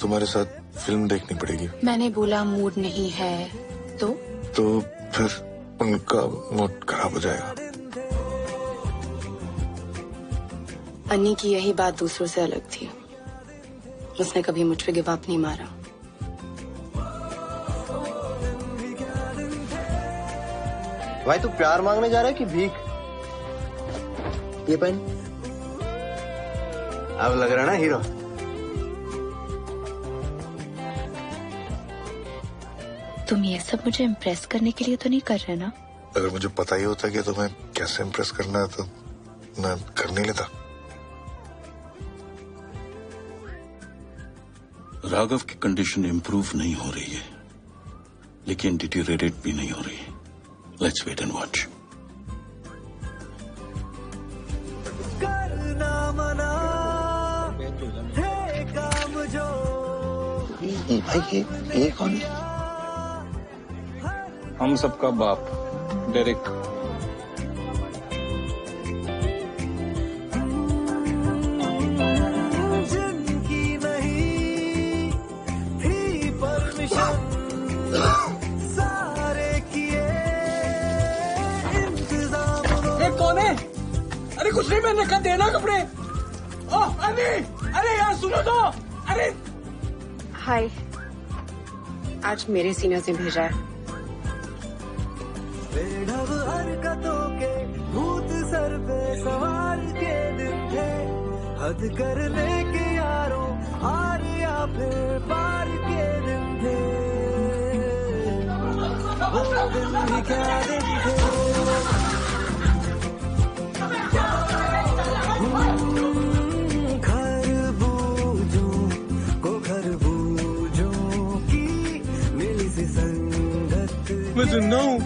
तुम्हारे साथ फ़िल्म देखनी पड़ेगी। मैंने बोला मूड नहीं है। तो? तो फिर उनका मूड खराब हो जाएगा। अन्नी की यही बात दूसरों से अलग थी। उसने कभी मुझ पर गिव अप नहीं मारा। भाई तू प्यार मांगने जा रहा है कि भीख? ये पहन। अब लग रहा है ना हीरो। तुम ये सब मुझे इम्प्रेस करने के लिए तो नहीं कर रहे ना? अगर मुझे पता ही होता कि तुम्हें कैसे इम्प्रेस करना है तो मैं कर नहीं लेता। राघव की कंडीशन इंप्रूव नहीं हो रही है लेकिन डिटीरेटेड भी नहीं हो रही है। लेट्स वेट एंड वॉच करना मना काम जो भाई ये ये कौन है? हम सबका बाप डेरिक कुछ नहीं मैंने कहा देना कपड़े। ओह अरे अरे यार सुनो तो। अरे। हाय। आज मेरे सीनियर से भेजा है। बेढब हरकतों के भूत सर पे सवार के दिन थे। हद करने के यारों हार या फिर पार के दिन थे। वो दिन भी क्या दिन थे। ज़िंदा हूँ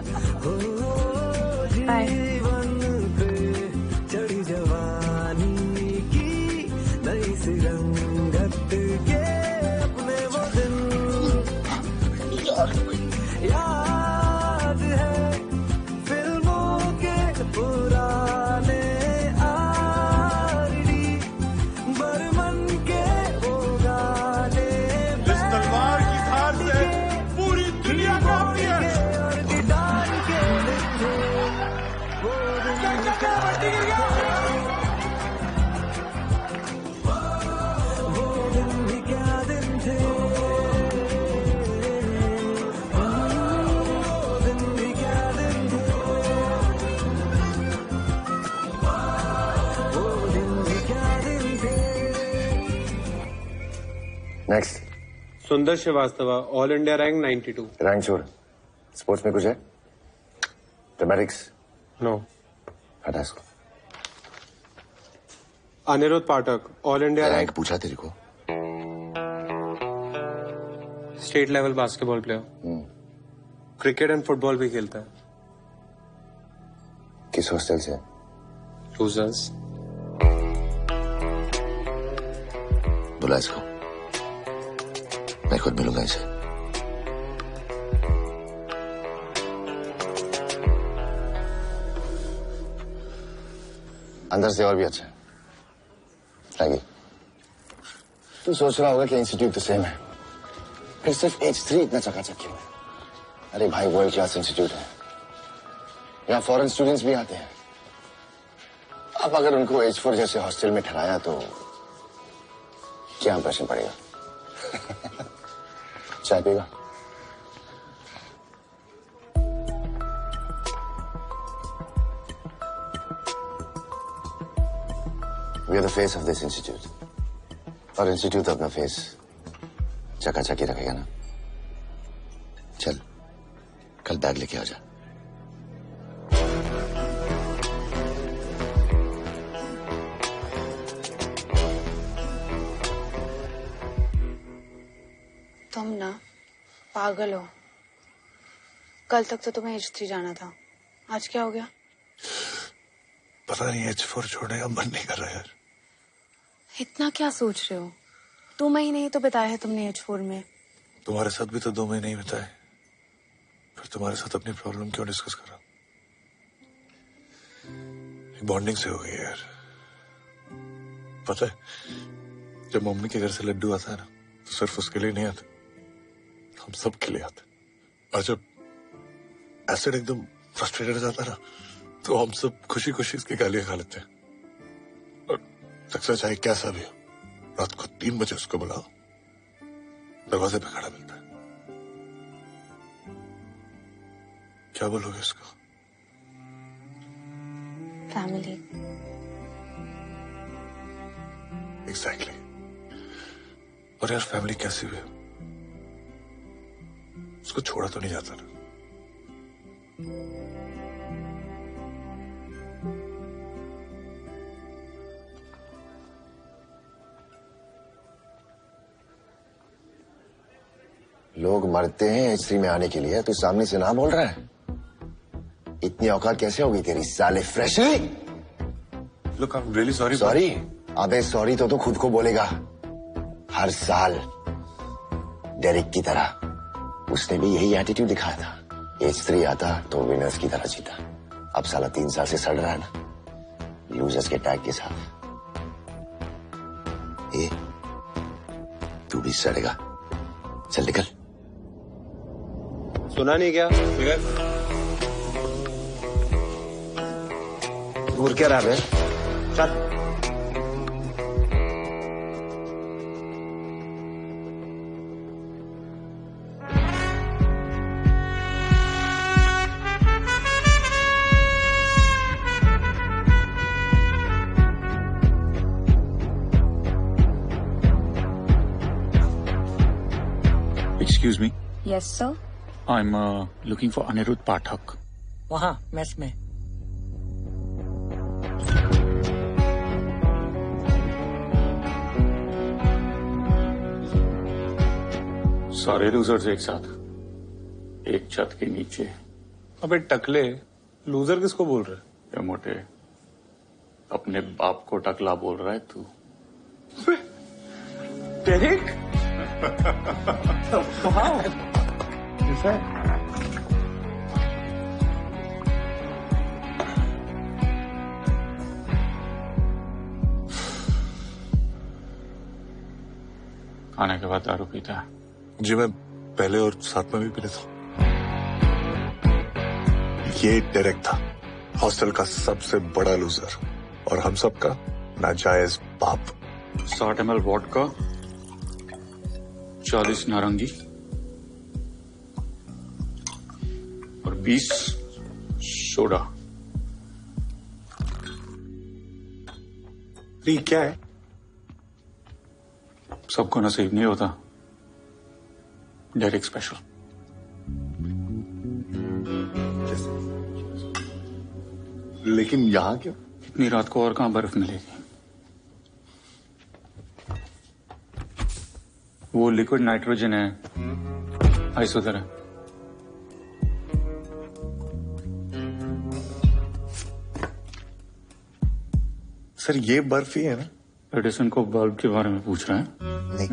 <laughs> Sundar Srivastava all India rank 92 rank छोड़ स्पोर्ट्स में कुछ है? ड्रामेटिक्स नो हटा इसको। Anirudh Pathak all India rank rank पूछा तेरे को। State level basketball player cricket and football भी खेलता है। किस हॉस्टल से लूजर्स बुला इसको। मैं खुद मिलूँगा इसे अंदर से और भी अच्छा है तू सोच रहा होगा कि इंस्टीट्यूट तो सेम है फिर सिर्फ़ एच थ्री इतना चकाचक क्यों है अरे भाई वर्ल्ड क्लास इंस्टीट्यूट है यहाँ फॉरेन स्टूडेंट्स भी आते हैं अब अगर उनको एच फोर जैसे हॉस्टल में ठहराया तो क्या इंप्रेशन पड़ेगा पीगा We are the face of this institute. और इंस्टीट्यूट अपना फेस चकाचकी रखेगा ना। चल, कल बैग लेके आ जा। पागल हो। कल तक तो तुम्हें एच थ्री जाना था। आज क्या हो गया? पता नहीं एच फोर छोड़ने का मन नहीं कर रहा यार। इतना क्या सोच रहे हो? दो महीने ही तो बिताए हैं तुमने एच फोर में। तुम्हारे साथ भी तो दो महीने ही बिताए। फिर तुम्हारे साथ अपनी प्रॉब्लम क्यों डिस्कस करा बॉन्डिंग से हो गई यार। पता है जब मम्मी के घर से लड्डू आता है ना तो सिर्फ़ उसके लिए नहीं आता। हम सब लिए आता और जब एसिड एकदम फ्रस्ट्रेटेड जाता ना तो हम सब खुशी खुशी इसकी गालियाँ खा लेते हैं। और सक्सेस चाहे कैसा भी हो रात को तीन बजे उसको बुलाओ दरवाजे पे खड़ा मिलता है। क्या बोलोगे उसको? Family exactly exactly. और यार फैमिली कैसी भी हो उसको छोड़ा तो नहीं जाता ना। लोग मरते हैं थ्री में आने के लिए तू सामने से ना बोल रहा है। इतनी औकात कैसे होगी तेरी साले fresh look I am really sorry sorry अबे सॉरी तो तू खुद को बोलेगा। हर साल डेरिक की तरह। उसने भी यही एटीट्यूड दिखाया था। एच थ्री आता तो विनर्स की तरह जीता। अब साला तीन साल से सड़ रहा है ना। लूजर्स के टैग के साथ। ए तू भी सड़ेगा। चल निकल। सुना नहीं क्या? घूर क्या रहा है? चल। Yes sir I'm uh, looking for Anirudh Pathak. वहाँ मैस में। सारे लूजर्स एक साथ। एक छत के नीचे। अबे टकले लूजर किसको बोल रहे? ये मोटे अपने बाप को टकला बोल रहा है तू। डेरिक <laughs> खाने के बाद दारू पीता है। जी मैं पहले और साथ में भी पी था। ये डेरेक था। हॉस्टल का सबसे बड़ा लूजर और हम सबका नाजायज बाप। साठ एम एल वॉट का चालीस नारंगी। और बीस सोडा। ये क्या है? सबको नसीब नहीं होता। डेरिक स्पेशल लेकिन यहाँ क्यों? इतनी रात को और कहाँ बर्फ़ मिलेगी? वो लिक्विड नाइट्रोजन है। आइस उधर है। सर ये बर्फ़ ही है ना? एडिसन को बल्ब के बारे में पूछ रहे हैं। नहीं।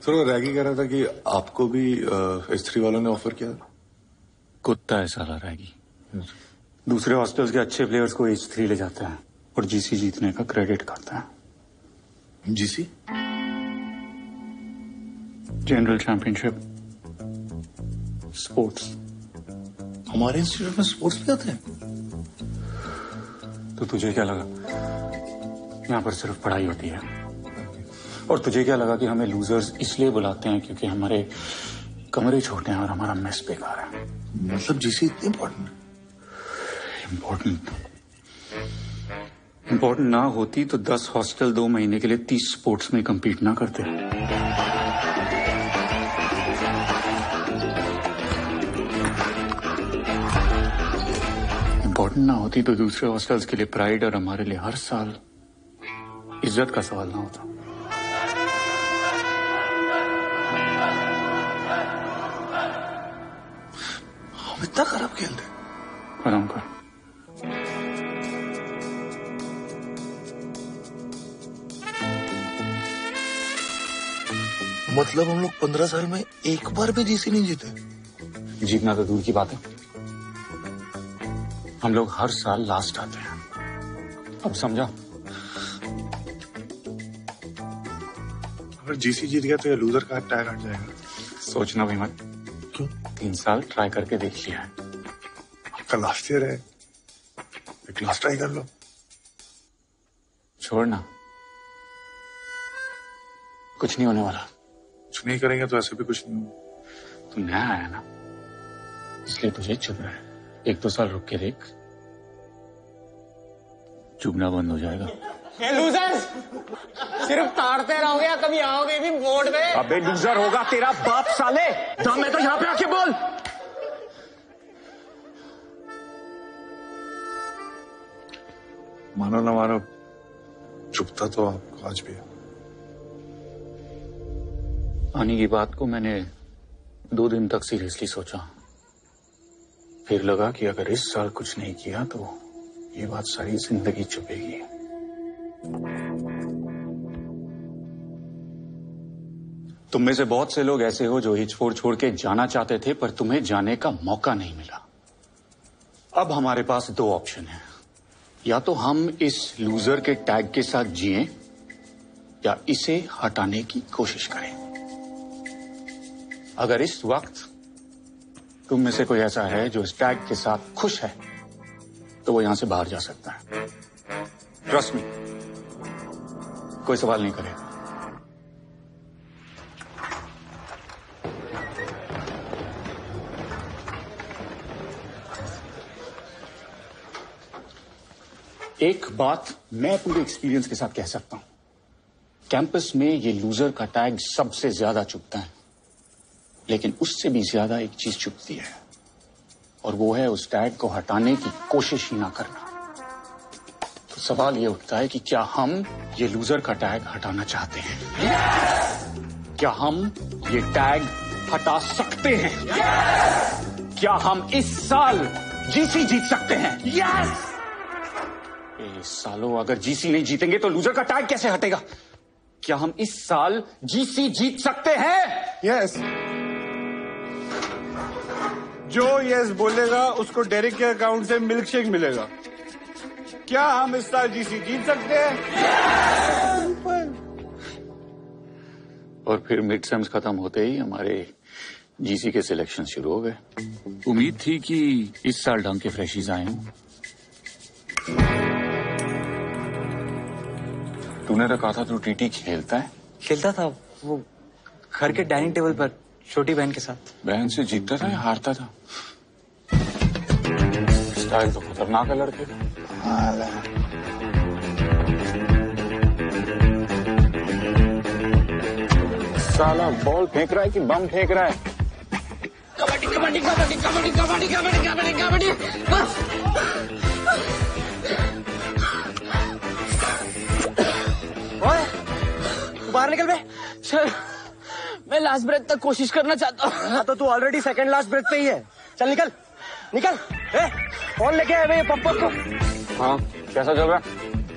सर वो रैगी कह रहा था कि आपको भी एस थ्री वालों ने ऑफ़र किया कुत्ता है सारा रैगी। दूसरे हॉस्टल्स के अच्छे प्लेयर्स को एच थ्री ले जाता है और जीसी जीतने का क्रेडिट खाता है। जीसी जनरल चैंपियनशिप स्पोर्ट्स हमारे इंस्टीट्यूट में स्पोर्ट्स भी आते हैं? तो तुझे क्या लगा? यहाँ पर सिर्फ़ पढ़ाई होती है। और तुझे क्या लगा कि हमें लूजर्स इसलिए बुलाते हैं क्योंकि हमारे कमरे छोटे हैं और हमारा मेस बेकार है? मतलब जीसी इतनी इम्पोर्टेंट इम्पोर्टेंट इम्पोर्टेंट ना होती तो दस हॉस्टल दो महीने के लिए तीस स्पोर्ट्स में compete ना करते। इम्पोर्टेंट ना होती तो दूसरे हॉस्टल्स के लिए प्राइड और हमारे लिए हर साल इज़्ज़त का सवाल ना होता। हम इतना खराब खेलते आराम कर। मतलब हम लोग पंद्रह साल में एक बार भी जीसी नहीं जीते। जीतना तो दूर की बात है। हम लोग हर साल लास्ट आते हैं। अब समझा? अगर जीसी जीत गया तो ये लूजर का टायर हट जाएगा। सोचना भी मत। क्यों? तीन साल ट्राई करके देख लिया है। आपका लास्ट ईयर है। एक लास्ट ट्राई कर लो। छोड़ना। कुछ नहीं होने वाला। कुछ नहीं करेंगे तो ऐसे भी कुछ नहीं होगा। तू नया आया ना इसलिए तुझे चुभना है। एक दो साल रुक के देख। चुभना बंद हो जाएगा। लूजर्स सिर्फ़ ताड़ते रहोगे या कभी आओगे भी बोर्ड में अबे लूजर होगा तेरा बाप साले। दम है तो यहाँ पे आके बोल। मानो ना मानो चुपता तो आपको आज भी है। आने की बात को मैंने दो दिन तक सीरियसली सोचा। फिर लगा कि अगर इस साल कुछ नहीं किया तो ये बात सारी ज़िंदगी चुपेगी तुम में से बहुत से लोग ऐसे हो जो हिच फोड़ छोड़ के जाना चाहते थे, पर तुम्हें जाने का मौका नहीं मिला। अब हमारे पास दो ऑप्शन है। या तो हम इस लूजर के टैग के साथ जिए, या इसे हटाने की कोशिश करें। अगर इस वक्त तुम में से कोई ऐसा है जो इस टैग के साथ खुश है तो वो यहाँ से बाहर जा सकता है। ट्रस्ट मी कोई सवाल नहीं करेगा एक बात मैं पूरे एक्सपीरियंस के साथ कह सकता हूँ। कैंपस में ये लूजर का टैग सबसे ज़्यादा चुभता है। लेकिन उससे भी ज़्यादा एक चीज़ चुभती है और वो है उस टैग को हटाने की कोशिश ही ना करना। तो सवाल ये उठता है कि क्या हम ये लूजर का टैग हटाना चाहते हैं? क्या हम ये टैग हटा सकते हैं? क्या हम इस साल जीसी जीत सकते हैं? यस इस सालों अगर जीसी नहीं जीतेंगे तो लूजर का टैग कैसे हटेगा? क्या हम इस साल जीसी जीत सकते हैं? यस जो यस बोलेगा उसको डेरिक के अकाउंट से मिल्क शेक मिलेगा। क्या हम इस साल जीसी जीत सकते हैं? और फिर मिड सेम्स खत्म होते ही हमारे जीसी के सिलेक्शन शुरू हो गए। उम्मीद थी कि इस साल ढंग के फ्रेशीज आए हों। तूने तो कहा था तू टीटी खेलता है। खेलता था वो घर के डाइनिंग टेबल पर। छोटी बहन के साथ। बहन से जीतता था या हारता था? स्टाइल तो खतरनाक है लड़के का। साला बॉल फेंक रहा है कि बम फेंक रहा है? कबड्डी कबड्डी कबड्डी कबड्डी कबड्डी कबड्डी कबड्डी कबड्डी। बस। ओए तू बाहर निकल बे। सर। मैं लास्ट ब्रेथ तक कोशिश करना चाहता हूँ। हाँ तो तू ऑलरेडी सेकंड लास्ट ब्रेथ पे ही है। चल निकल। निकल। ए कौन लेके आए ये पप्पा को। हाँ कैसा चल रहा?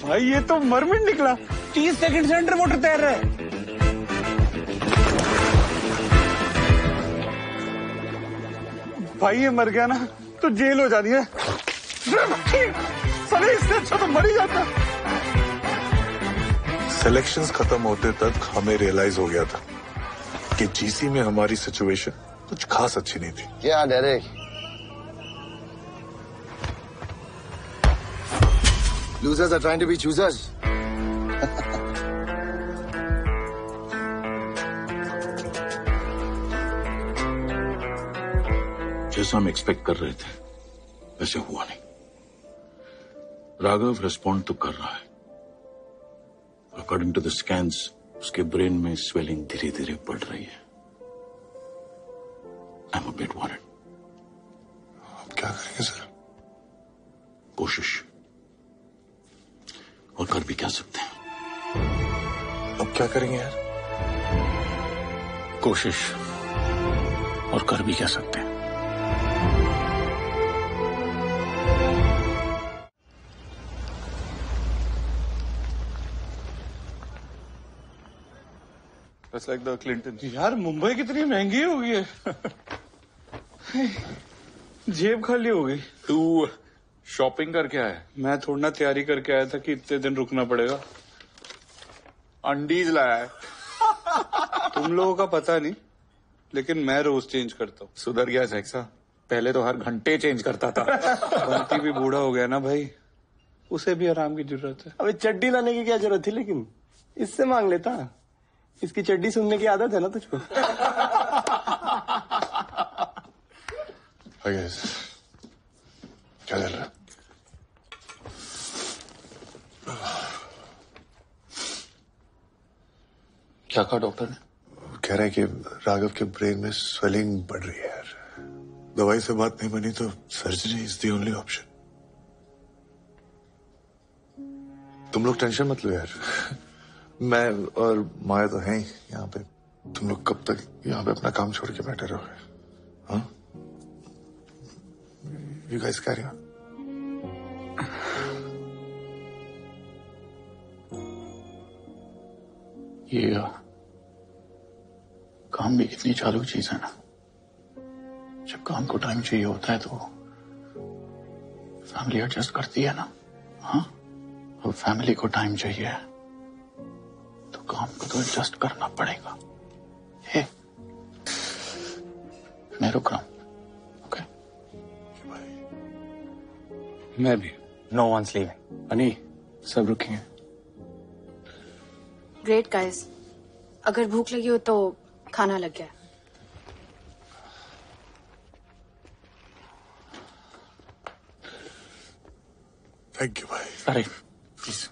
भाई ये तो मरमिट निकला। तीस सेकंड से अंडर वाटर तैर रहे भाई ये मर गया ना तो जेल हो जानी है। साले इससे अच्छा तो मर ही जाता। सिलेक्शंस खत्म होते तक हमें रियलाइज़ हो गया था। कि जीसी में हमारी सिचुएशन कुछ खास अच्छी नहीं थी। क्या Derek Losers are trying to be choosers. <laughs> जैसा हम एक्सपेक्ट कर रहे थे वैसे हुआ नहीं। राघव रिस्पॉन्ड तो कर रहा है। अकॉर्डिंग टू द स्कैन्स उसके ब्रेन में स्वेलिंग धीरे धीरे बढ़ रही है। आई एम बिट वॉरेड अब क्या करेंगे सर? कोशिश। और कर भी क्या सकते हैं? अब क्या करेंगे यार? कोशिश। और कर भी क्या सकते हैं? Just like the Clinton. यार मुंबई कितनी महँगी हो गई है। जेब खाली हो गई। तू शॉपिंग करके आया? मैं थोड़ा ना तैयारी करके आया था कि इतने दिन रुकना पड़ेगा। अंडीज लाया है। तुम लोगों का पता नहीं लेकिन मैं रोज चेंज करता हूँ। सुधर गया सेक्सा पहले तो हर घंटे चेंज करता था। बंटी भी बूढ़ा हो गया ना भाई। उसे भी आराम की ज़रूरत है। अबे चड्डी लाने की क्या ज़रूरत थी लेकिन? इससे मांग लेता। इसकी चड्डी सुनने की आदत है ना तुझको? क्या चल रहा क्या कहा डॉक्टर ने? कह रहे हैं कि राघव के ब्रेन में स्वेलिंग बढ़ रही है यार। दवाई से बात नहीं बनी तो surgery is the only option तुम लोग टेंशन मत लो यार। मैं और माया तो हैं यहाँ पे। तुम लोग कब तक यहाँ पे अपना काम छोड़ के बैठे रहोगे? यू गाइस कैरी ये आ, काम भी कितनी चालू चीज़ है ना। जब काम को टाइम चाहिए होता है तो फैमिली एडजस्ट करती है ना। हाँ? अब फैमिली को टाइम चाहिए। काम को तो एडजस्ट करना पड़ेगा। हे मैं रुक रहा हूँ ओके मैं भी। नो वंस लीविंग अनी सब रुकेंगे। ग्रेट गाइस अगर भूख लगी हो तो खाना लग गया। थैंक यू भाई अरे प्लीज़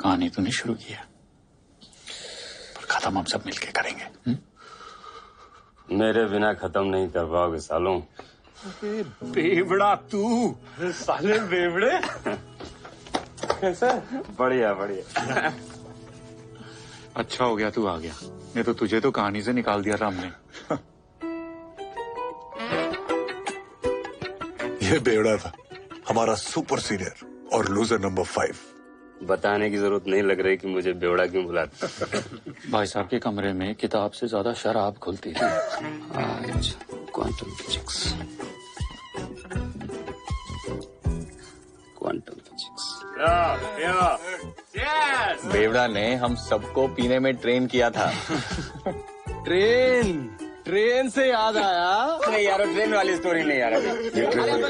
कहानी तो नहीं शुरू की पर खत्म हम सब मिलके करेंगे। हुँ? मेरे बिना खत्म नहीं कर पाओगे सालों। बेवड़ा तू। साले बेवड़े। कैसा बढ़िया बढ़िया। अच्छा हो गया तू आ गया। नहीं तो तुझे तो कहानी से निकाल दिया था हमने। ये बेवड़ा था। हमारा सुपर सीनियर और लूजर नंबर फाइव। बताने की ज़रूरत नहीं लग रही कि मुझे बेवड़ा क्यों बुलाते। भाई साहब के कमरे में किताब से ज़्यादा शराब खुलती है। आज क्वांटम फिजिक्स क्वांटम फिजिक्स बेवड़ा ने हम सबको पीने में ट्रेन किया था। <laughs> ट्रेन ट्रेन से याद आया। नहीं यार ट्रेन वाली स्टोरी नहीं यार अभी।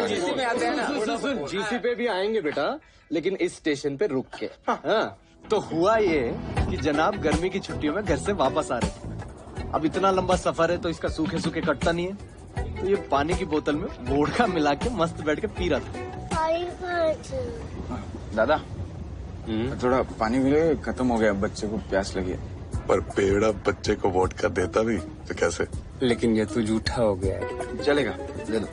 जीसी में आते हैं ना। जीसी पे भी आएँगे बेटा लेकिन इस स्टेशन पे रुक के। हाँ। तो हुआ ये कि जनाब गर्मी की छुट्टियों में घर से वापस आ रहे थे। अब इतना लंबा सफ़र है तो इसका सूखे सूखे कटता नहीं है। तो ये पानी की बोतल में वोडका मिला के मस्त बैठ के पी रहा था। दादा थोड़ा पानी मिले खत्म हो गया बच्चे को प्यास लगी है। पर बेवड़ा बच्चे को वोट कर देता भी तो कैसे? लेकिन ये तो झूठा हो गया है। चलेगा ले लो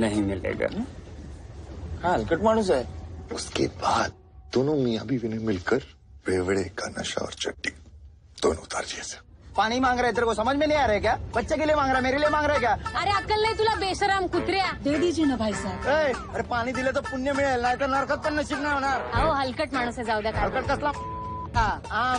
नहीं मिलेगा। हाँ हलकट मानुस है उसके बाद दोनों मियाँ बीवी ने मिलकर बेवड़े का नशा और चट्टी दोनों उतार दिए से पानी मांग रहे है तेरे को समझ में नहीं आ रहा है क्या? बच्चे के लिए मांग रहा है मेरे लिए मांग रहा है क्या? अरे अक्कल नहीं तुला बेशरम कुत्र्या। दे दीजिए ना भाई साहब। अरे पाणी दिले तर पुण्य मिळेल नाही तर नरकात पण नशीब नाही होणार। अहो हलकट माणूस आहे जाऊ द्या हलकट कसला हा, हा,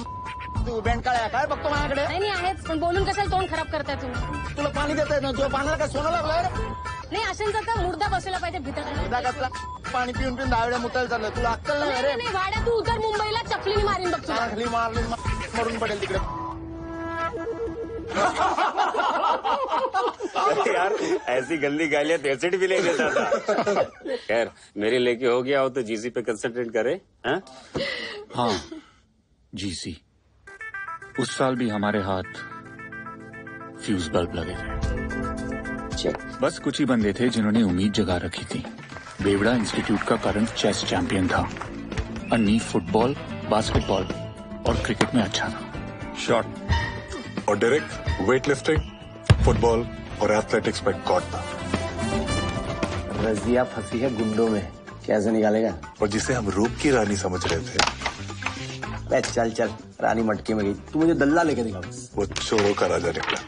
तू बेंडकाळ्या काय बघतो माझ्याकडे? नाही नाही आहेच. पण बोलून कशाला तोंड खराब करताय तुम्ही? तुला पाणी देता येत नाही तुला पाण्याला काय सोनं लागलं नाही अशांचा तर मुर्दा बसवला पाहिजे भीतर कसला? पाणी पिऊन पिऊन मुतायला चाललं तुला अक्कल नाही नाही नाही, नाही वाड्या तू उतर मुंबईला चपलीने मारीन बघ तुला. चांगली मारली मरून पडेल तिकडे. अरे यार ऐसी गंदी गालियाँ तेरसेट भी नहीं देता था। खैर मेरी लेके हो गया हो तो जीसी पे कंसंट्रेट करे हाँ? हाँ। जीसी उस साल भी हमारे हाथ फ्यूज बल्ब लगे थे। बस कुछ ही बंदे थे जिन्होंने उम्मीद जगा रखी थी। बेवड़ा इंस्टीट्यूट का करंट चेस चैंपियन था। अन्नी फुटबॉल बास्केटबॉल और क्रिकेट में अच्छा था। शॉट और डायरेक्ट वेट लिफ्टिंग फुटबॉल और एथलेटिक्स में गॉड था। रजिया फंसी है गुंडों में। कैसे निकालेगा? और जिसे हम रूप की रानी समझ रहे थे। बे चल चल रानी मटके में गई। तू मुझे दल्ला लेके दिखा। बस वो चोरों का राजा निकला।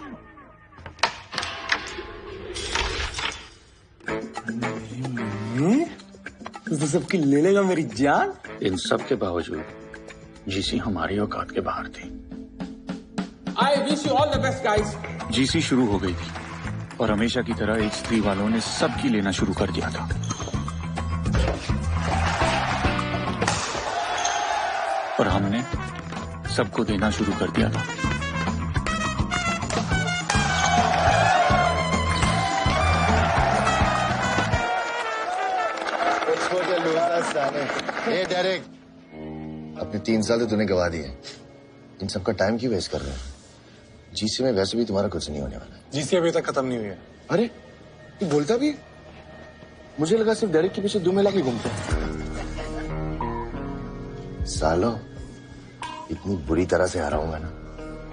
तो सबकी ले लेगा मेरी जान? इन सब के बावजूद जीसी हमारी औकात के बाहर थी। I wish you all the best, guys. GC शुरू हो गई थी और हमेशा की तरह एच थ्री वालों ने सबकी लेना शुरू कर दिया था। और हमने सबको देना शुरू कर दिया था। ए डायरेक्ट अपने तीन साल तो तूने गवा दिए। इन सबका टाइम क्यों वेस्ट कर रहे हैं? जीसी में वैसे भी तुम्हारा कुछ नहीं होने वाला। जीसी अभी तक खत्म नहीं हुई है। अरे तू बोलता भी मुझे लगा सिर्फ़ डायरेक्ट के पीछे दो मिला के घूमते सालो इतनी बुरी तरह से हराऊँगा ना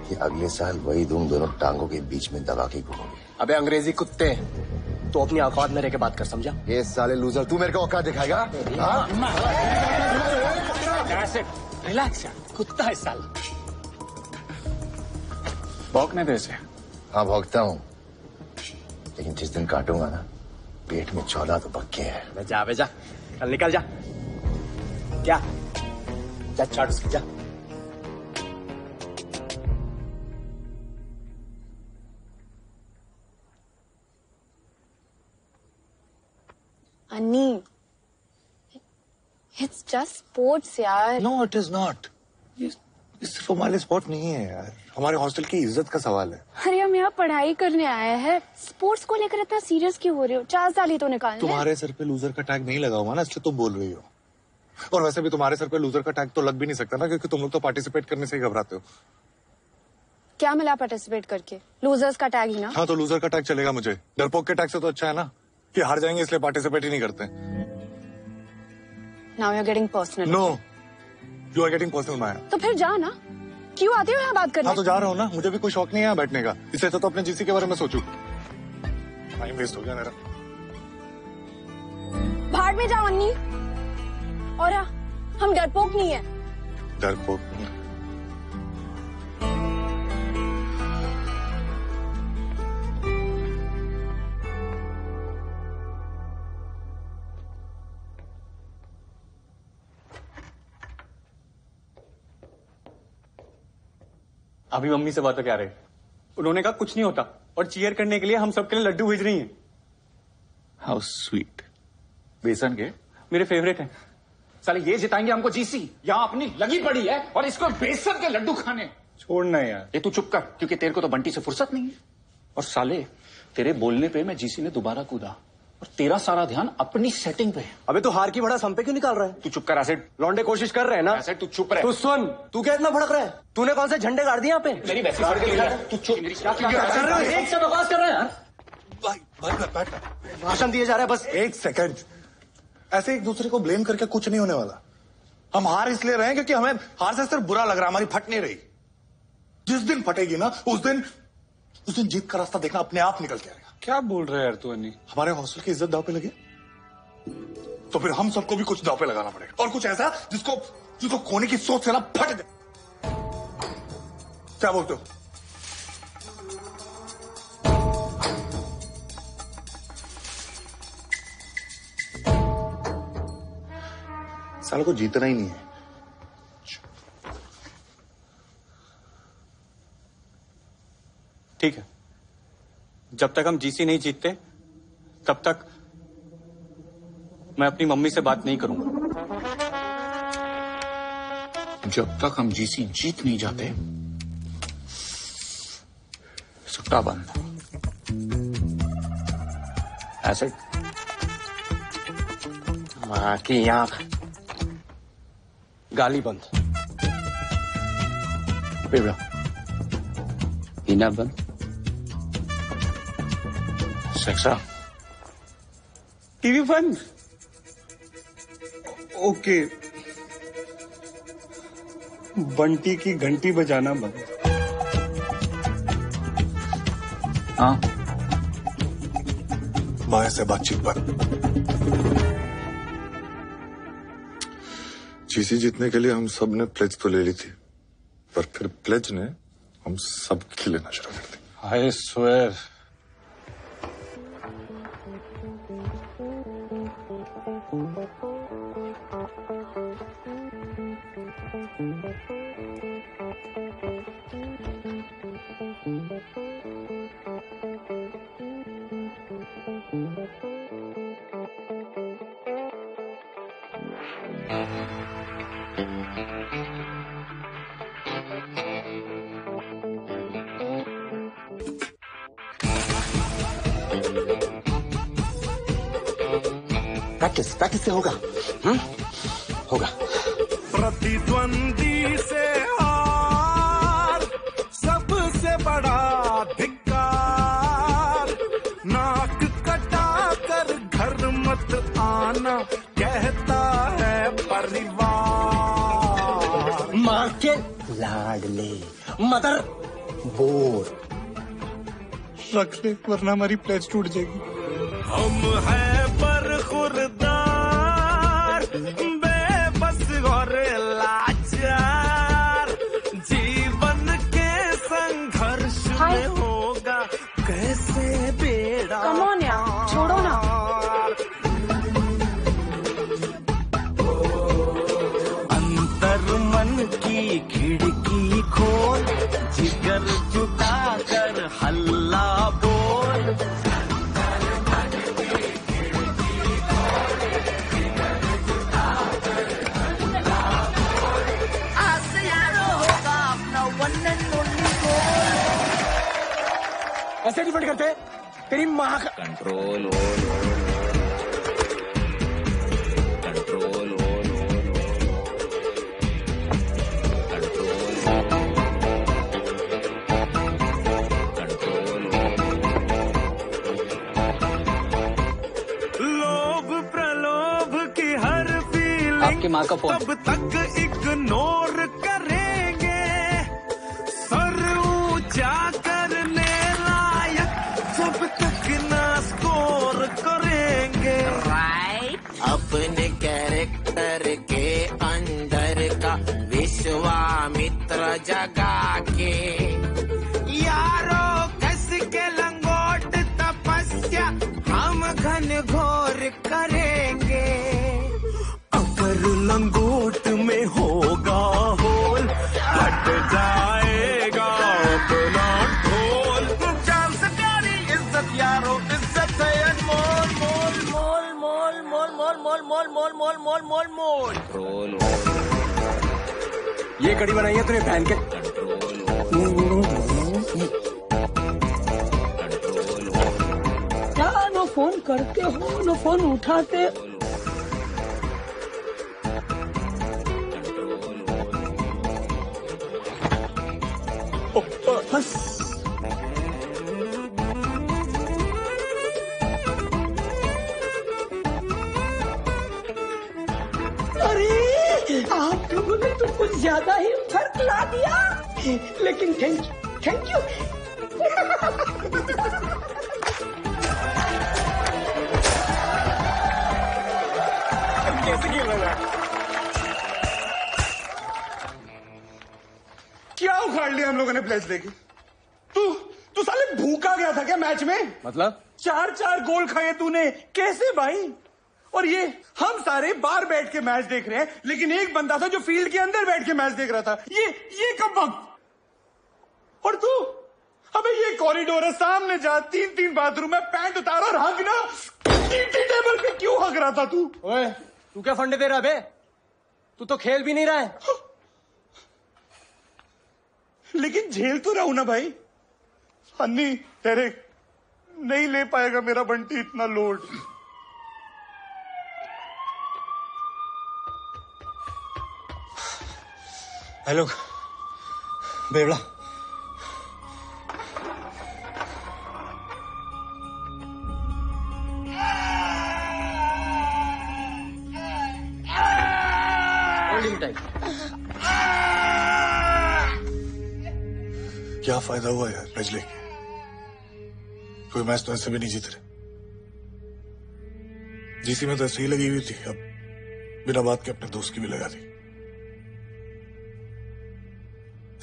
कि अगले साल वही तुम दोनों टांगों के बीच में दबा के घूमोगे। अबे अंग्रेज़ी कुत्ते तो अपनी औकात में रह के बात कर समझा? ये साले लूजर तू मेरे को औकात दिखाएगा? हाँ? रिलैक्स कुत्ता है साला। भौंकने दे से हाँ भोगता हूँ। लेकिन जिस दिन काटूँगा ना पेट में चौदह तो पक्के है। जा बे जा। कल निकल जा। क्या? जा चाट उसकी जा। अन्नी इट्स जस्ट स्पोर्ट्स यार नो इट इज़ नॉट ये ये सिर्फ़ हमारे स्पॉट नहीं है यार हमारे हॉस्टल की इज़्ज़त का सवाल है अरे हम यहाँ पढ़ाई करने आए हैं स्पोर्ट्स को लेकर इतना सीरियस क्यों हो रहे हो चार साल ही तो निकालने हैं। तुम्हारे सर पे लूजर का टैग नहीं लगा हुआ ना इसलिए तुम बोल रही हो और वैसे भी तुम्हारे सर पे लूजर का टैग तो लग भी नहीं सकता ना क्योंकि तुम लोग तो पार्टिसिपेट करने से ही घबराते हो क्या मिला पार्टिसिपेट करके लूजर्स का टैग ही ना हाँ तो लूजर का टैग चलेगा मुझे डरपोक के टैग से तो अच्छा है ना कि हार जाएँगे इसलिए पार्टिसिपेट ही नहीं करते। Now you are getting personal no you are getting personal Maya तो फिर जा ना। क्यों आते हो यहाँ बात करने हाँ तो जा रहा हूँ ना। मुझे भी कोई शौक नहीं है यहाँ बैठने का। इससे अच्छा तो अपने जीसी के बारे में सोचू। टाइम वेस्ट हो गया मेरा। भाड़ में जाओ अन्नी। और हाँ, हम डरपोक नहीं है। डरपोक नहीं। अभी मम्मी से बात क्या रहे उन्होंने कहा कुछ नहीं होता। और चीयर करने के लिए हम सबके लिए लड्डू भेज रही हैं। हाउ स्वीट बेसन के? मेरे फेवरेट हैं। साले ये जिताएँगे हमको जीसी। यहाँ अपनी लगी पड़ी है और इसको बेसन के लड्डू खाने। छोड़ना यार। ये तू चुप कर क्योंकि तेरे को तो बंटी से फुर्सत नहीं है। और साले तेरे बोलने पे मैं जीसी ने दोबारा कूदा। और तेरा सारा ध्यान अपनी सेटिंग पे है। अबे तू हार की भड़ास हम पे क्यों निकाल रहा है? तू चुप कर एसिड लौंडे कोशिश कर रहे हैं ना? एसिड तू चुप रहे। तू सुन तू क्या इतना भड़क रहा है? तूने कौन से झंडे गाड़ दिए यहाँ पे? मेरी वैसी फड़ के तू चुप। हो? एक से बकवास कर रहे हैं यार। भाई भाई बैठ बैठ। भाषण दिए जा रहे हैं बस एक सेकंड ऐसे एक दूसरे को ब्लेम करके कुछ नहीं होने वाला। हम हार इसलिए रहे हैं क्योंकि हमें हार से सिर्फ़ बुरा लग रहा है हमारी फट नहीं रही। जिस दिन फटेगी ना उस दिन उस दिन जीत का रास्ता देखना अपने आप निकल के आएगा। क्या बोल रहे यार तू अन्नी? हमारे हॉस्टल की इज़्ज़त दाव पे लगे? तो फिर हम सबको भी कुछ दाव पे लगाना पड़ेगा। और कुछ ऐसा जिसको जिसको खोने की सोच से ना फट दे। क्या बोलते हो? साल को जीतना ही नहीं है। ठीक है। जब तक हम जीसी नहीं जीतते, तब तक मैं अपनी मम्मी से बात नहीं करूँगा। जब तक हम जीसी जीत नहीं जाते, सुट्टा बंद। ऐसे माँ की आँख गाली बंद। पेड़ा पीना बंद। सेक्सा टीवी बंद ओके बंटी की घंटी बजाना बंद हाँ माया से बातचीत बंद जीसी जीतने के लिए हम सबने प्लेज तो ले ली थी पर फिर प्लेज ने हम सब की लेना शुरू कर दी I swear Thank you. Practice से होगा। हम्म? होगा। प्रतिद्वंदी से हार सबसे बड़ा धिक्कार। नाक कटा कर घर मत आना कहता है परिवार। माँ के लाडले मदर बोर। रख ले वरना हमारी प्लेज टूट जाएगी। हम हैं पर डिपेंड करते तेरी माँ का कंट्रोल कंट्रोल लोभ प्रलोभ की हर फीलिंग आपकी माँ का फ़ोन कड़ी बनाई है तूने पहन के। क्या न फ़ोन करते हो न फ़ोन उठाते। भाई और ये हम सारे बाहर बैठ के मैच देख रहे हैं लेकिन एक बंदा था जो फ़ील्ड के अंदर बैठ के मैच देख रहा था। ये ये कब वक्त? और तू? अबे ये कॉरिडोर है सामने जा तीन तीन बाथरूम में पैंट उतार और हग ना। टेबल पे क्यों हक रहा था तू? ओए तू क्या फंडे दे रहा बे? तू तो खेल भी नहीं रहा है। लेकिन झेल तो रहा हूँ ना भाई। अन्नी तेरे नहीं ले पाएगा मेरा बंटी इतना लोड हेलो बेवड़ा क्या फ़ायदा हुआ यार मैच लेके कोई मैच तो ऐसे भी नहीं जीत रहे जीसी में तो ऐसे ही लगी हुई थी, अब बिना बात के अपने दोस्त की भी लगा दी।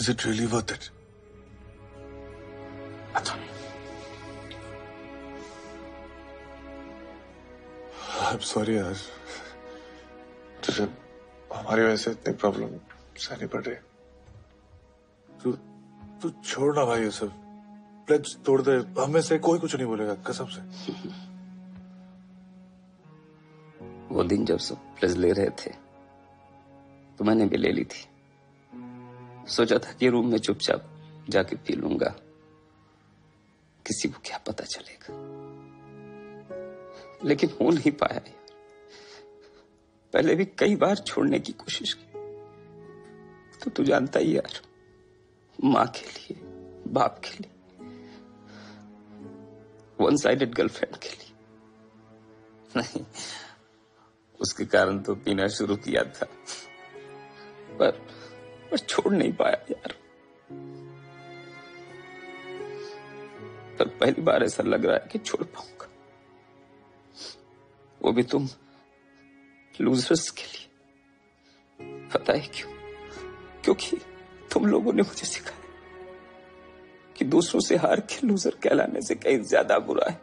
Is it really worth it I am sorry यार। तुझे हमारी वजह से इतनी प्रॉब्लम सहनी पड़ रही तू तू छोड़ ना भाई ये सब। प्लेज तोड़ दे। हमें से कोई कुछ नहीं बोलेगा, कसम से। वो दिन जब सब प्लेज ले रहे थे तो मैंने भी ले ली थी। सोचा था कि रूम में चुपचाप जाके पी लूँगा। किसी को क्या पता चलेगा। लेकिन हो नहीं पाया पहले भी कई बार छोड़ने की कोशिश की। तो तू जानता ही यार, माँ के लिए, बाप के लिए वन साइडेड गर्लफ्रेंड के लिए। नहीं, उसके कारण तो पीना शुरू किया था। पर पर छोड़ नहीं पाया यार। पर पहली बार ऐसा लग रहा है कि छोड़ पाऊँगा। वो भी तुम लूजर्स के लिए। पता है क्यों? क्योंकि तुम लोगों ने मुझे सिखाया कि दूसरों से हार के लूजर कहलाने से कहीं ज़्यादा बुरा है।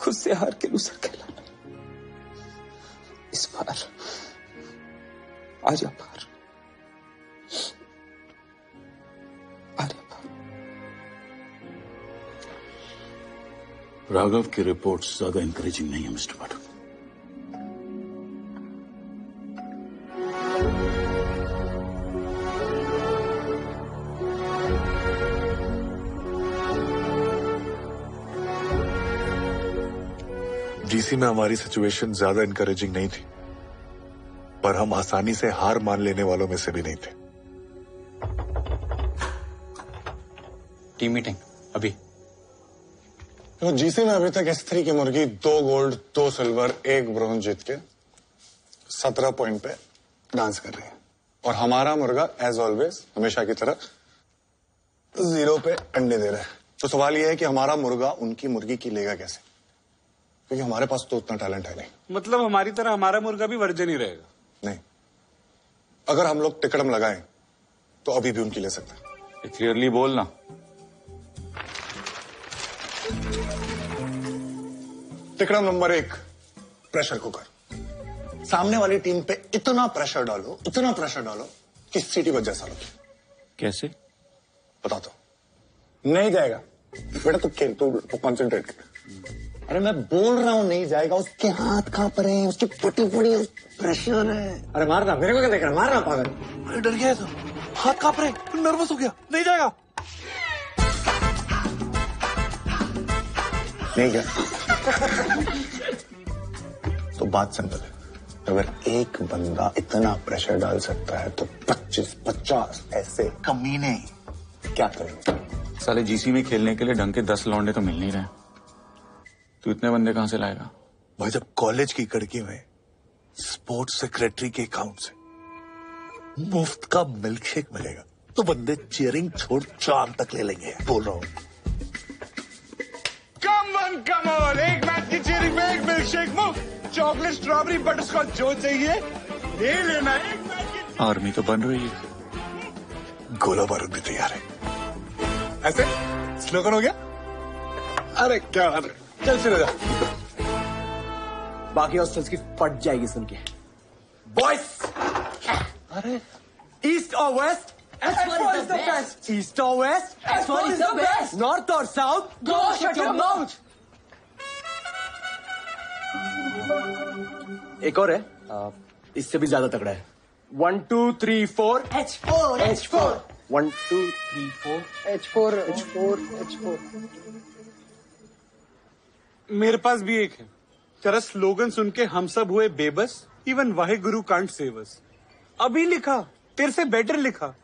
खुद से हार के लूजर कहलाना। इस बार, आजा बाहर राघव की रिपोर्ट्स ज़्यादा इंकरेजिंग नहीं है मिस्टर पाठक। जीसी में हमारी सिचुएशन ज़्यादा इंकरेजिंग नहीं थी पर हम आसानी से हार मान लेने वालों में से भी नहीं थे। टीम मीटिंग तो जीसी में अभी तक एस थ्री की मुर्गी दो गोल्ड दो सिल्वर एक ब्रॉन्ज जीत के सत्रह पॉइंट पे डांस कर रही है। और हमारा मुर्गा एज ऑलवेज हमेशा की तरह ज़ीरो पे अंडे दे रहा है। तो सवाल यह है कि हमारा मुर्गा उनकी मुर्गी की लेगा कैसे? क्योंकि हमारे पास तो उतना टैलेंट है नहीं। मतलब हमारी तरह हमारा मुर्गा भी वर्जन ही रहेगा। नहीं। अगर हम लोग टिकड़म लगाएँ तो अभी भी उनकी ले सकते है। क्लियरली बोल विक्रम नंबर एक प्रेशर कुकर सामने वाली टीम पे इतना प्रेशर डालो इतना प्रेशर डालो कि सीटी बच जाए सालों कैसे? बता दो नहीं जाएगा। बेटा तू खेल तू कॉन्सेंट्रेट कर। अरे मैं बोल रहा हूँ नहीं जाएगा उसके हाथ काँप रहे है उसकी पटी पड़ी प्रेशर है। अरे मारना मेरे को क्या देख रहा है? मारना पागल। अरे डर गया तो। हाथ काँप रहे नर्वस हो गया। नहीं जाएगा। नहीं गया। <laughs> तो बात सिंपल है। अगर एक बंदा इतना प्रेशर डाल सकता है तो 25 50 ऐसे कमीने क्या करेंगे साले जीसी में खेलने के लिए ढंग के दस लौंडे तो मिल नहीं रहे। तू इतने बंदे कहाँ से लाएगा? भाई जब कॉलेज की कड़की में स्पोर्ट्स सेक्रेटरी के अकाउंट से मुफ़्त का मिल्कशेक मिलेगा तो बंदे चेयरिंग छोड़ चार तक ले लेंगे बोल रहा हूँ। कम ऑन कम ऑन एक मैच की चीयरिंग में एक मिल्क शेक मुफ़्त। चॉकलेट स्ट्रॉबेरी बटरस्कॉच जो चाहिए ले लेना। एक मैच की आर्मी तो बन रही है। गोला बारूद भी तैयार है। ऐसे? स्लोगन हो गया? अरे क्या बात है। चल हो जा। बाकी हॉस्टल्स की फट जाएगी सुन के। बॉयस अरे। ईस्ट और west S4 is the best. East और west S4 is the best. North और south Go shut your mouth. एक और है। आ, इससे भी ज़्यादा तगड़ा है। One two three four H4, H4. One two three four H four H four H four मेरे पास भी एक है। तेरा स्लोगन सुन के हम सब हुए बेबस even Wahe Guru can't save us अभी लिखा तेरे से बेटर लिखा।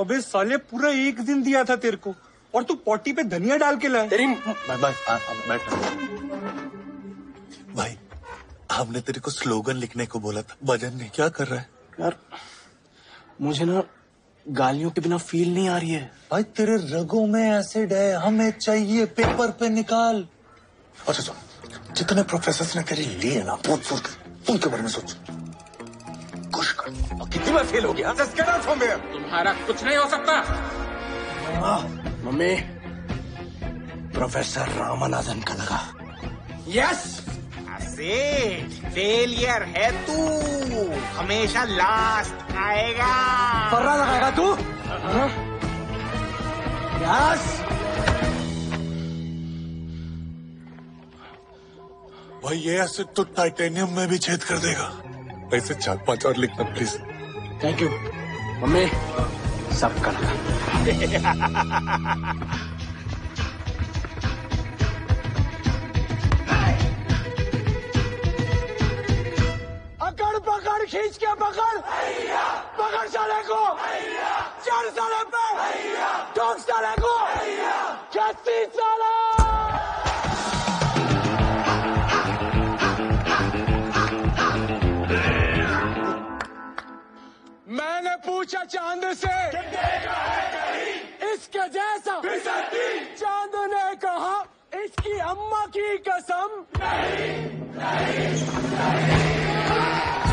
अबे साले पूरा एक दिन दिया था तेरे को। और तू पॉटी पे धनिया डाल के लाया तेरी आ- आ- बैठ। भाई हमने तेरे को स्लोगन लिखने को बोला था। भजन नहीं क्या कर रहा है? यार मुझे ना गालियों के बिना फील नहीं आ रही है। भाई तेरे रगों में एसिड है हमें चाहिए पेपर पे निकाल। अच्छा सुन जितने प्रोफेसर ने तेरे लिए ना बहुत सोच उनके बारे में सोच। और कितनी बार फेल हो गया? Just get out from here. तुम्हारा कुछ नहीं हो सकता। मम्मी प्रोफेसर रामानाथन का लगा। यस फेलियर है तू। हमेशा लास्ट आएगा। पर्रा लगाएगा तू? यस भाई ये एसिड तो टाइटेनियम में भी छेद कर देगा। ऐसे चार पाँच और लिखना प्लीज़ थैंक यू मम्मी सबका लगा अकड़ पकड़ खींच के पकड़। पकड़ साले को। चढ़ साले पे। ठोक साले को। छत्तीस साला। पूछा चाँद से इसके जैसा चाँद ने कहा इसकी अम्मा की कसम। पकड़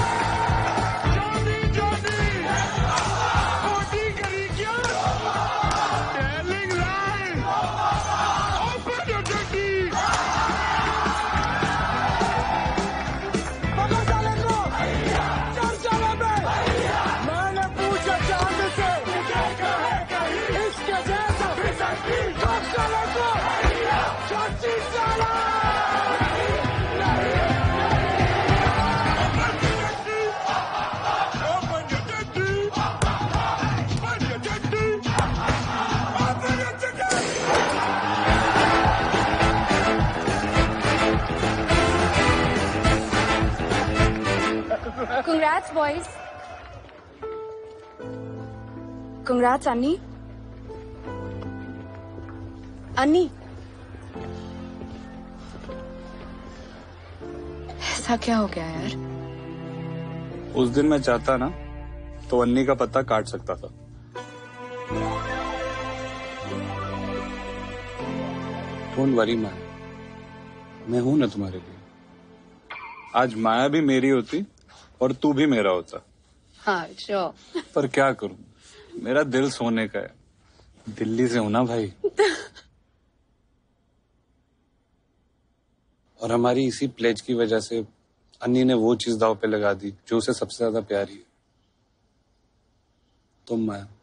Congrats, boys. Congrats, Annie. Annie. ऐसा क्या हो गया यार उस दिन मैं चाहता ना तो अन्नी का पत्ता काट सकता था डोंट वरी माया मैं हूँ ना तुम्हारे लिए आज माया भी मेरी होती और तू भी मेरा होता। हाँ पर क्या करूँ? मेरा दिल सोने का है। दिल्ली से होना ना भाई? <laughs> और हमारी इसी प्लेज की वजह से अन्नी ने वो चीज़ दाव पे लगा दी जो उसे सबसे ज़्यादा प्यारी है। तुम मैं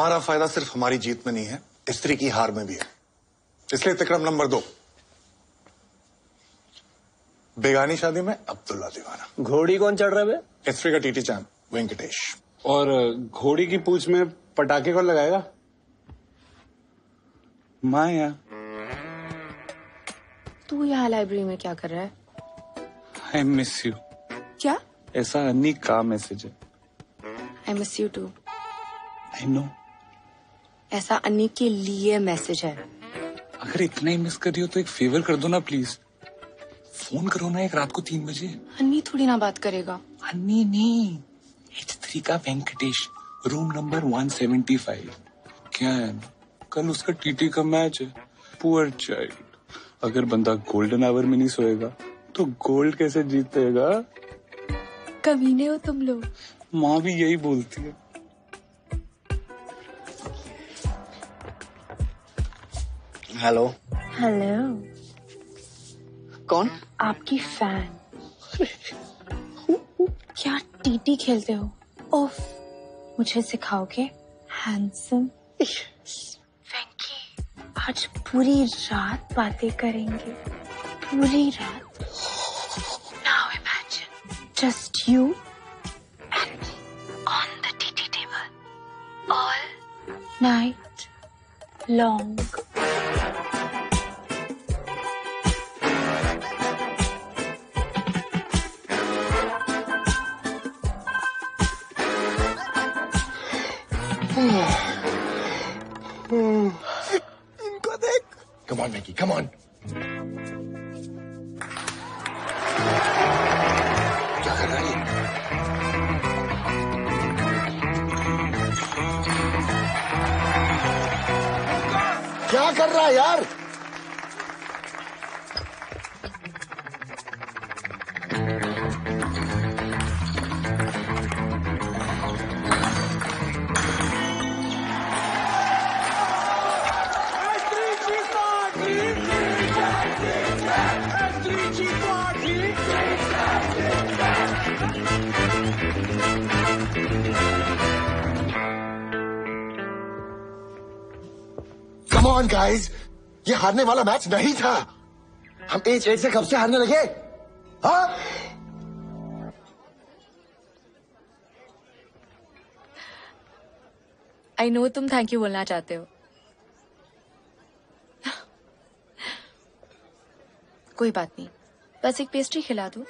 हमारा फ़ायदा सिर्फ़ हमारी जीत में नहीं है स्त्री की हार में भी है। इसलिए तिक्रम नंबर दो। बेगानी शादी में अब्दुल्ला दीवाना। घोड़ी कौन चढ़ रहा है स्त्री का टीटी चाँद वेंकटेश। और घोड़ी की पूछ में पटाखे कौन लगाएगा? माया तू यहाँ लाइब्रेरी में क्या कर रहा है? आई मिस यू क्या? ऐसा अन्नी का मैसेज है। I miss you too I know ऐसा अन्नी के लिए मैसेज है। अगर इतना ही मिस कर रही हो तो एक फेवर कर दो ना प्लीज़ फ़ोन करो ना एक रात को तीन बजे। अन्नी थोड़ी ना बात करेगा। अन्नी नहीं एच थ्री का Venkatesh room number one seventy five क्या है? ना कल उसका टीटी का मैच है। पुअर चाइल्ड अगर बंदा गोल्डन आवर में नहीं सोएगा तो गोल्ड कैसे जीतेगा? कमीने हो तुम लोग। माँ भी यही बोलती है। हेलो। हेलो। कौन? आपकी फ़ैन। क्या टीटी खेलते हो? ओफ मुझे सिखाओगे हैंडसम आज पूरी रात बातें करेंगे। पूरी रात। Now imagine just you and on the TT table all night long देख कम ऑन मैकी कम ऑन क्या कर रहा है क्या कर रहा है यार? हारने वाला मैच नहीं था। हम एच एच से कब से हारने लगे? हाँ? आई नो तुम थैंक यू बोलना चाहते हो। <laughs> कोई बात नहीं। बस एक पेस्ट्री खिला दो।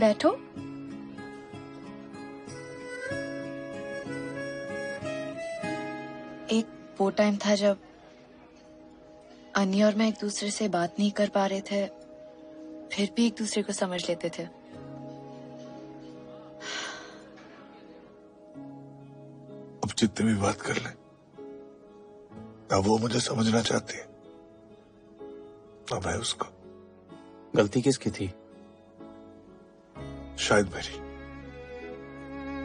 बैठो। एक वो टाइम था जब अन्य और मैं एक दूसरे से बात नहीं कर पा रहे थे फिर भी एक दूसरे को समझ लेते थे। अब जितने भी बात कर ले ना वो मुझे समझना चाहती है। ना मैं उसको। गलती किसकी थी? शायद मेरी।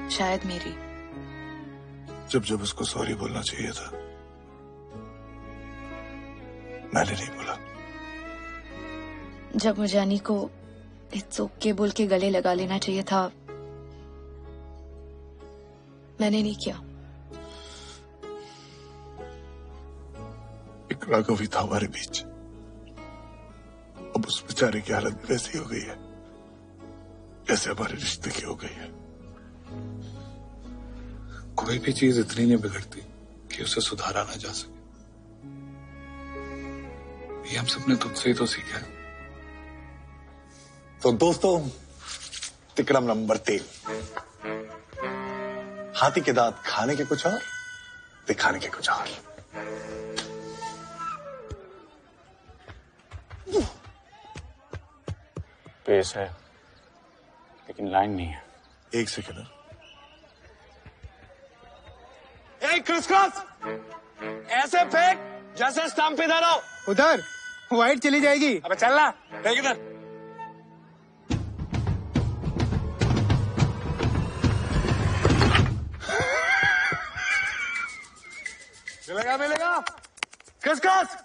शायद मेरी। जब जब उसको सॉरी बोलना चाहिए था मैंने नहीं बोला। जब मुझे अनी को इट्स ओके बोल के गले लगा लेना चाहिए था मैंने नहीं किया। राघव ही था हमारे बीच। अब उस बेचारे की हालत भी वैसी हो गई है। जैसे हमारे रिश्ते की हो गई है। कोई भी चीज़ इतनी नहीं बिगड़ती कि उसे सुधारा ना जा सके। ये हम सबने तुझसे ही तो सीखा है। तो दोस्तों तिकड़म नंबर तीन। हाथी के दांत खाने के कुछ और दिखाने के कुछ और। पेस है। लेकिन लाइन नहीं है। एक सेकेंड ए क्रिस क्रॉस ऐसे फेंक जैसे स्टंप इधर हो उधर व्हाइट चली जाएगी। अबे चल ना फेंक इधर। मिलेगा मिलेगा। क्रिस क्रॉस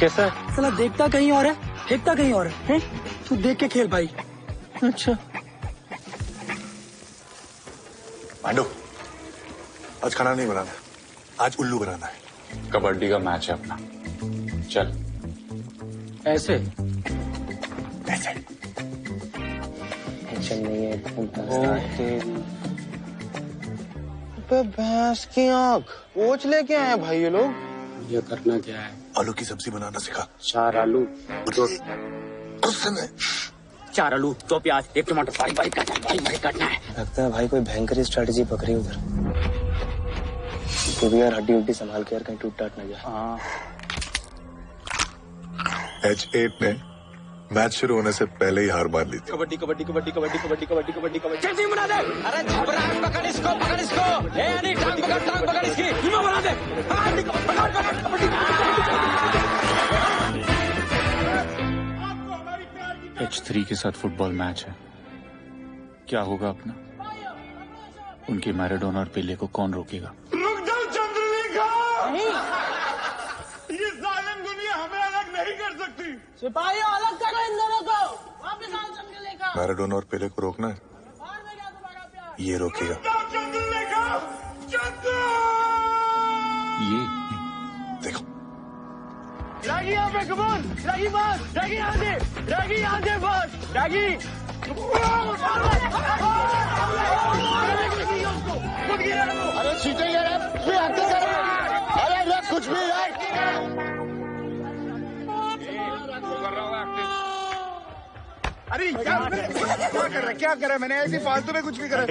कैसा है? साला देखता कहीं और है फेंकता कहीं और है हैं? तू देख के खेल भाई। अच्छा। पांडु आज खाना नहीं बनाना आज उल्लू बनाना है। कबड्डी का मैच है अपना। चल। ऐसे? ऐसे। टेंशन नहीं है अबे भैंस की आँख। कोच लेके आए भाई ये लोग? ये करना क्या है? आलू की सब्ज़ी बनाना सिखा। चार आलू गुस्से में चार आलू दो प्याज एक टमाटर भाई भाई काटना है, भाई भाई काटना है। लगता है भाई कोई भयंकर स्ट्रेटेजी पकड़ी उधर। तो भी यार हड्डी उड्डी संभाल के यार कहीं टूट टाट न जाए। एच एट ने मैच शुरू होने से पहले ही हार मान ली थी। कबड्डी कबड्डी कबड्डी कबड्डी कबड्डी कबड्डी कबड्डी कबड्डी। जल्दी बना दे। अरे पकड़ इसको पकड़ इसको। ए अनी टांग पकड़ टांग पकड़ इसकी। हिम्मत बना दे। पकड़ पकड़। थ्री के साथ फुटबॉल मैच है। क्या होगा अपना? उनके मैराडोना और पेले को कौन रोकेगा? रुक जाओ चंद्रलेखा! ये जालिम दुनिया हमें अलग नहीं कर सकती। सिपाही अलग करो इन दोनों को। वापस आओ चंद्रलेखा। मैराडोना और पेले को रोकना है? ये रोकेगा। रागी यहाँ पे कमान रागी बस! रागी यहाँ से! रागी यहाँ से बस! रागी! अरे छीटेंगे रे भी हत्या कर अरे रे कुछ भी रे अरे क्या क्या कर रहा है? क्या कर रहा है? मैंने ऐसी फालतू में कुछ भी करा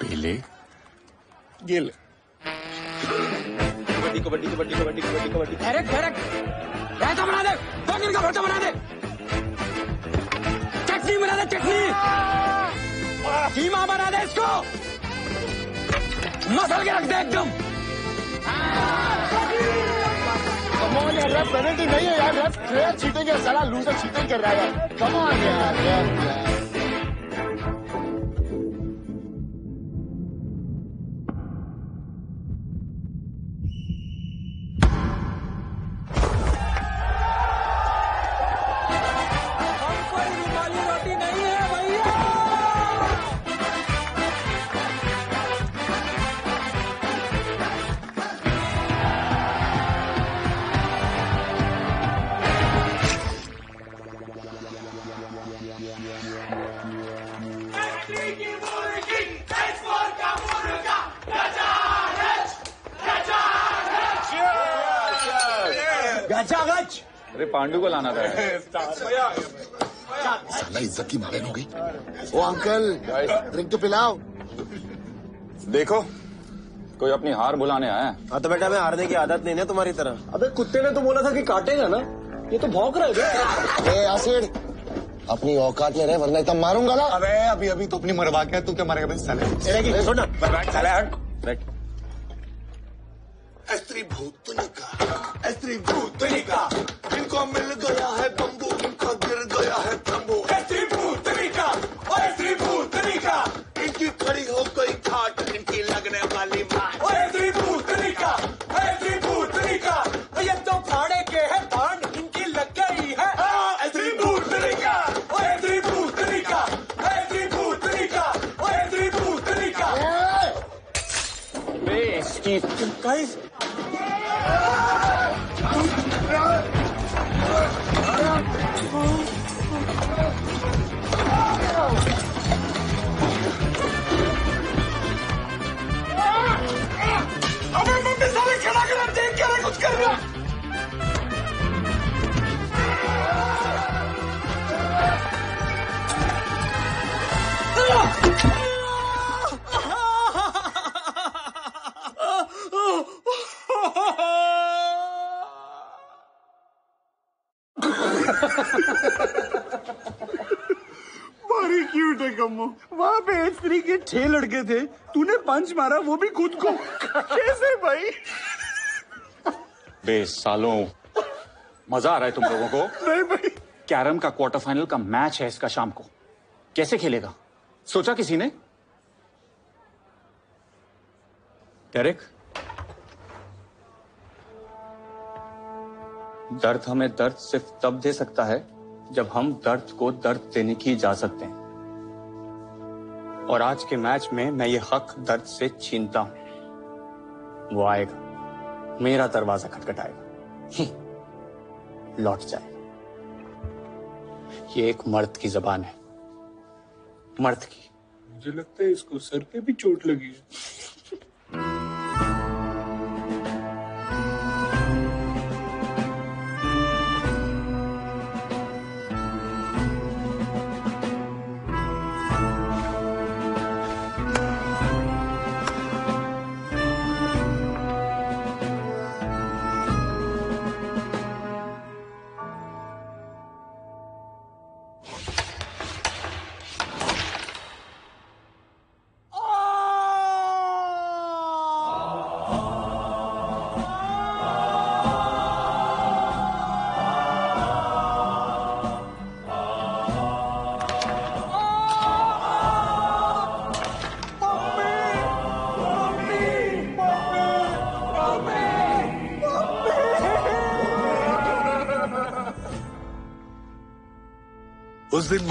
पेले गिल कबड्डी कबड्डी कबड्डी कबड्डी कबड्डी कबड्डी। डायरेक्ट डायरेक्ट रायता बना दे। दो दिन का भरता बना दे। चटनी बना दे चटनी। कीमा बना दे इसको। मसल के रख दे एकदम। कमॉन यार रेफ पेनल्टी नहीं है यार रेफ प्लेयर साला लूजर चीटिंग कर रहा है यार। कमॉन यार साला इज़्ज़त की मालूम हो गई ओ अंकल ड्रिंक तो पिलाओ देखो कोई अपनी हार बुलाने आया है। हाँ तो बेटा मैं हारने की आदत नहीं है तुम्हारी तरह। अबे कुत्ते ने तो बोला था कि काटेगा ना। ये तो भौंक रहा है ए आसिड अपनी औकात में रहे वरना इतना मारूँगा ना। अबे अभी अभी तो अपनी मरवा के तू क्या मारेगा भाई? साले। छोड़ ना बैठ साले हट। बैठ स्त्री भूतनिका स्त्री भूतनिका इनको मिल गया है गाइस अबे मम्मी साले खड़ा खड़ा देख के रहे कुछ है कम्मो वहाँ पे एक स्त्री के छह लड़के थे। तूने पंच मारा वो भी खुद को। कैसे भाई? बे सालों। मज़ा आ रहा है तुम लोगों को। नहीं भाई। कैरम का क्वार्टर फाइनल का मैच है इसका शाम को। कैसे खेलेगा? सोचा किसी ने? डेरेक दर्द हमें दर्द सिर्फ़ तब दे सकता है जब हम दर्द को दर्द देने की इजाज़त दें। और आज के मैच में मैं ये हक दर्द से छीनता हूँ। वो आएगा। मेरा दरवाज़ा खटखटाएगा। लौट जाए। ये एक मर्द की जबान है। मर्द की। मुझे लगता है इसको सर पे भी चोट लगी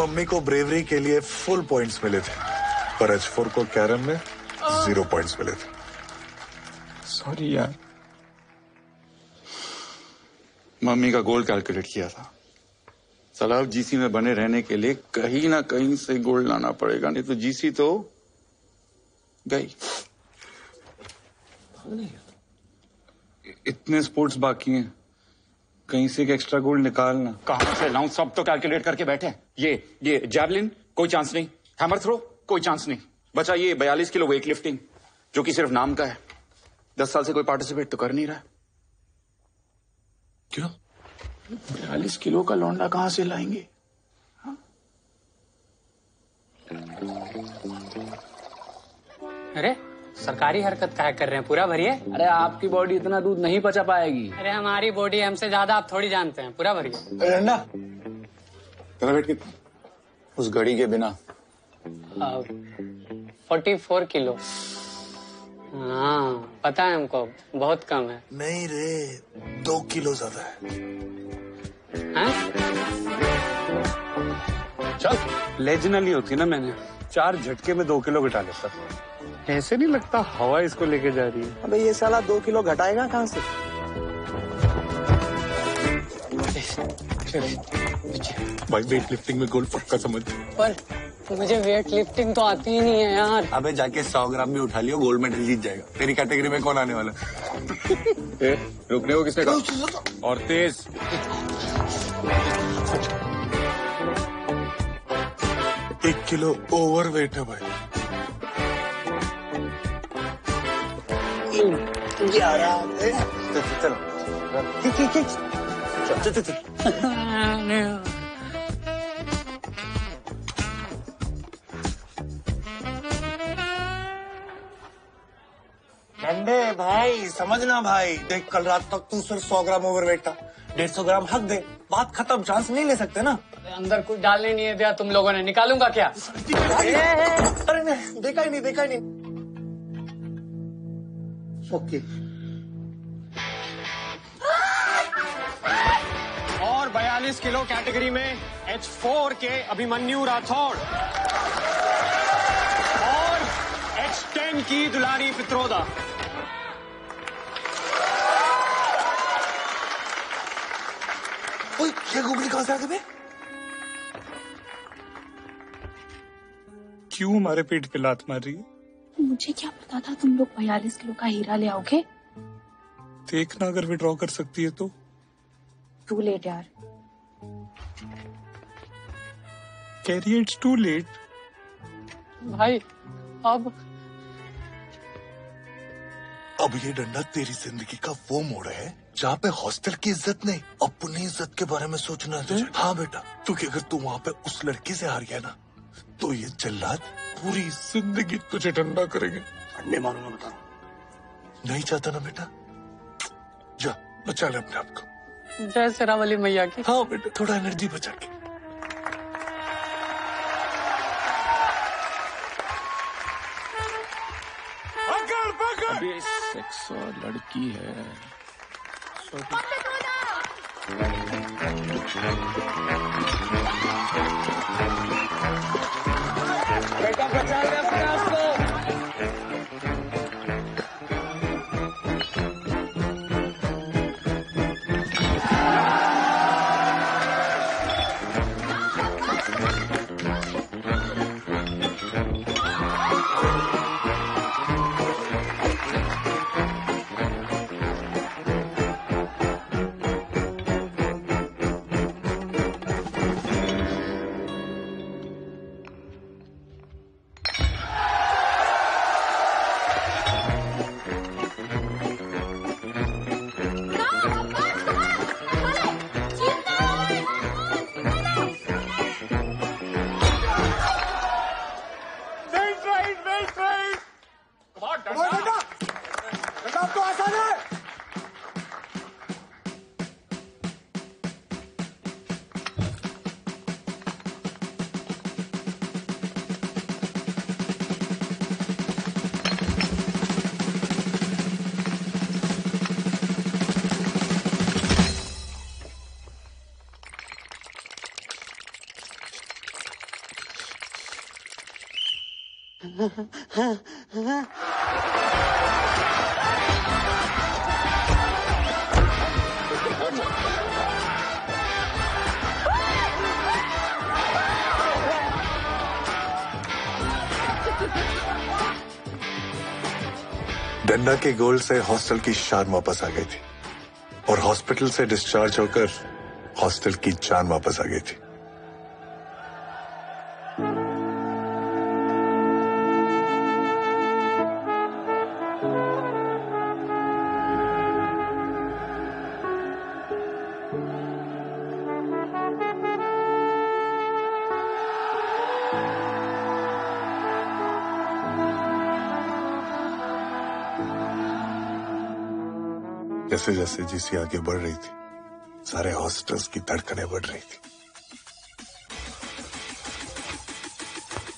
मम्मी को ब्रेवरी के लिए फुल पॉइंट्स मिले थे। पर एच फोर को कैरम में ज़ीरो पॉइंट्स मिले थे। सॉरी यार। मम्मी का गोल कैलकुलेट किया था। सलाह जीसी में बने रहने के लिए कहीं ना कहीं से गोल्ड लाना पड़ेगा नहीं तो जीसी तो गई। इतने स्पोर्ट्स बाकी हैं। कहीं से एक एक्स्ट्रा गोल्ड निकालना। कहाँ से लाऊं? सब तो कैलकुलेट करके बैठे हैं। ये ये जैवलिन कोई चांस नहीं। हैमर थ्रो कोई चांस नहीं। बचा ये बयालीस किलो वेट लिफ्टिंग जो कि सिर्फ़ नाम का है। दस साल से कोई पार्टिसिपेट तो कर नहीं रहा। क्यों? बयालीस किलो का लौंडा कहाँ से लाएँगे? अरे सरकारी हरकत काहे कर रहे हैं पूरा भरिए। अरे आपकी बॉडी इतना दूध नहीं पचा पाएगी। अरे हमारी बॉडी हमसे ज़्यादा आप थोड़ी जानते हैं पूरा भरिए। रंडा तेरा वेट कितना उस घड़ी के बिना। Forty four kilo. हाँ पता है हमको बहुत कम है। नहीं रे दो किलो ज़्यादा है। चल। लेजनली होती ना मैंने। चार झटके में दो किलो घटा लेता ऐसे नहीं लगता हवा इसको लेके जा रही है। अबे ये साला दो किलो घटाएगा कहाँ से? भाई वेट लिफ्टिंग में गोल्ड पक्का समझ। पर मुझे वेट लिफ्टिंग तो आती ही नहीं है यार। अबे जाके सौ ग्राम भी उठा लियो गोल्ड मेडल जीत जाएगा। तेरी कैटेगरी में कौन आने वाला ए, रुकने को किसने कहा? और तेज। एक किलो ओवर वेट है भाई। चलो चल चल ठंडे भाई भाई समझना भाई। देख कल रात तक तू सिर्फ़ सौ ग्राम ओवरवेट था। डेढ़ सौ ग्राम हक दे। बात खत्म चांस नहीं ले सकते ना? अंदर कुछ डालने नहीं है दिया तुम लोगों ने। निकालूँगा क्या? अरे नहीं देखा ही नहीं देखा ही नहीं। ओके। और 42 किलो कैटेगरी में एच फोर के अभिमन्यु राठौड़। और H10 की दुलारी पित्रोदा। ओए ये गुगली कहाँ से आ क्यों हमारे पेट पे लात मार रही है? मुझे क्या पता था तुम लोग बयालीस किलो का हीरा ले आओगे? देखना अगर विड्रॉ कर सकती है तो। टू लेट यार। कैरी इट्स टू लेट भाई अब अब ये डंडा तेरी ज़िंदगी का वो मोड़ है जहाँ पे हॉस्टल की इज़्ज़त नहीं अपनी इज़्ज़त के बारे में सोचना है तुझे। हाँ बेटा क्योंकि अगर तू वहाँ पे उस लड़की से हार गया ना तो ये जल्लाद पूरी ज़िंदगी तुझे ठंडा करेंगे। अंडे मारूँगा बता रहा नहीं चाहता ना बेटा? जा बचा ले अपने आप को। जय शेरावली मैया की। हाँ बेटा थोड़ा एनर्जी बचा के। पकड़ पकड़ अबे सेक्स और लड़की है। बेटा बचा डंडा के गोल से हॉस्टल की शान वापस आ गई थी और हॉस्पिटल से डिस्चार्ज होकर हॉस्टल की जान वापस आ गई थी। जैसे जैसे जीसी आगे बढ़ रही थी, सारे हॉस्टल्स की धड़कनें बढ़ रही थी।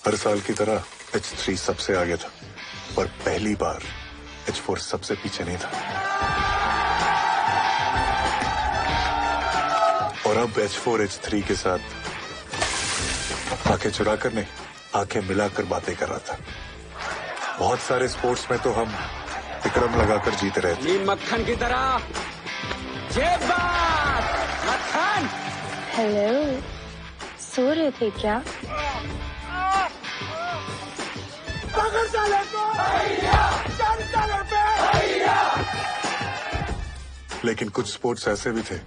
हर साल की तरह एच थ्री सबसे आगे था, पर पहली बार एच फोर सबसे पीछे नहीं था। और अब एच फोर एच थ्री के साथ आँखें चुरा कर नहीं, आँखें मिलाकर बातें कर रहा था। बहुत सारे स्पोर्ट्स में तो हम विक्रम लगाकर जीते रहे थे मक्खन की तरह। ये बात! मक्खन! हेलो सो रहे थे क्या? पकड़ साले को चल साले पे लेकिन कुछ स्पोर्ट्स ऐसे भी थे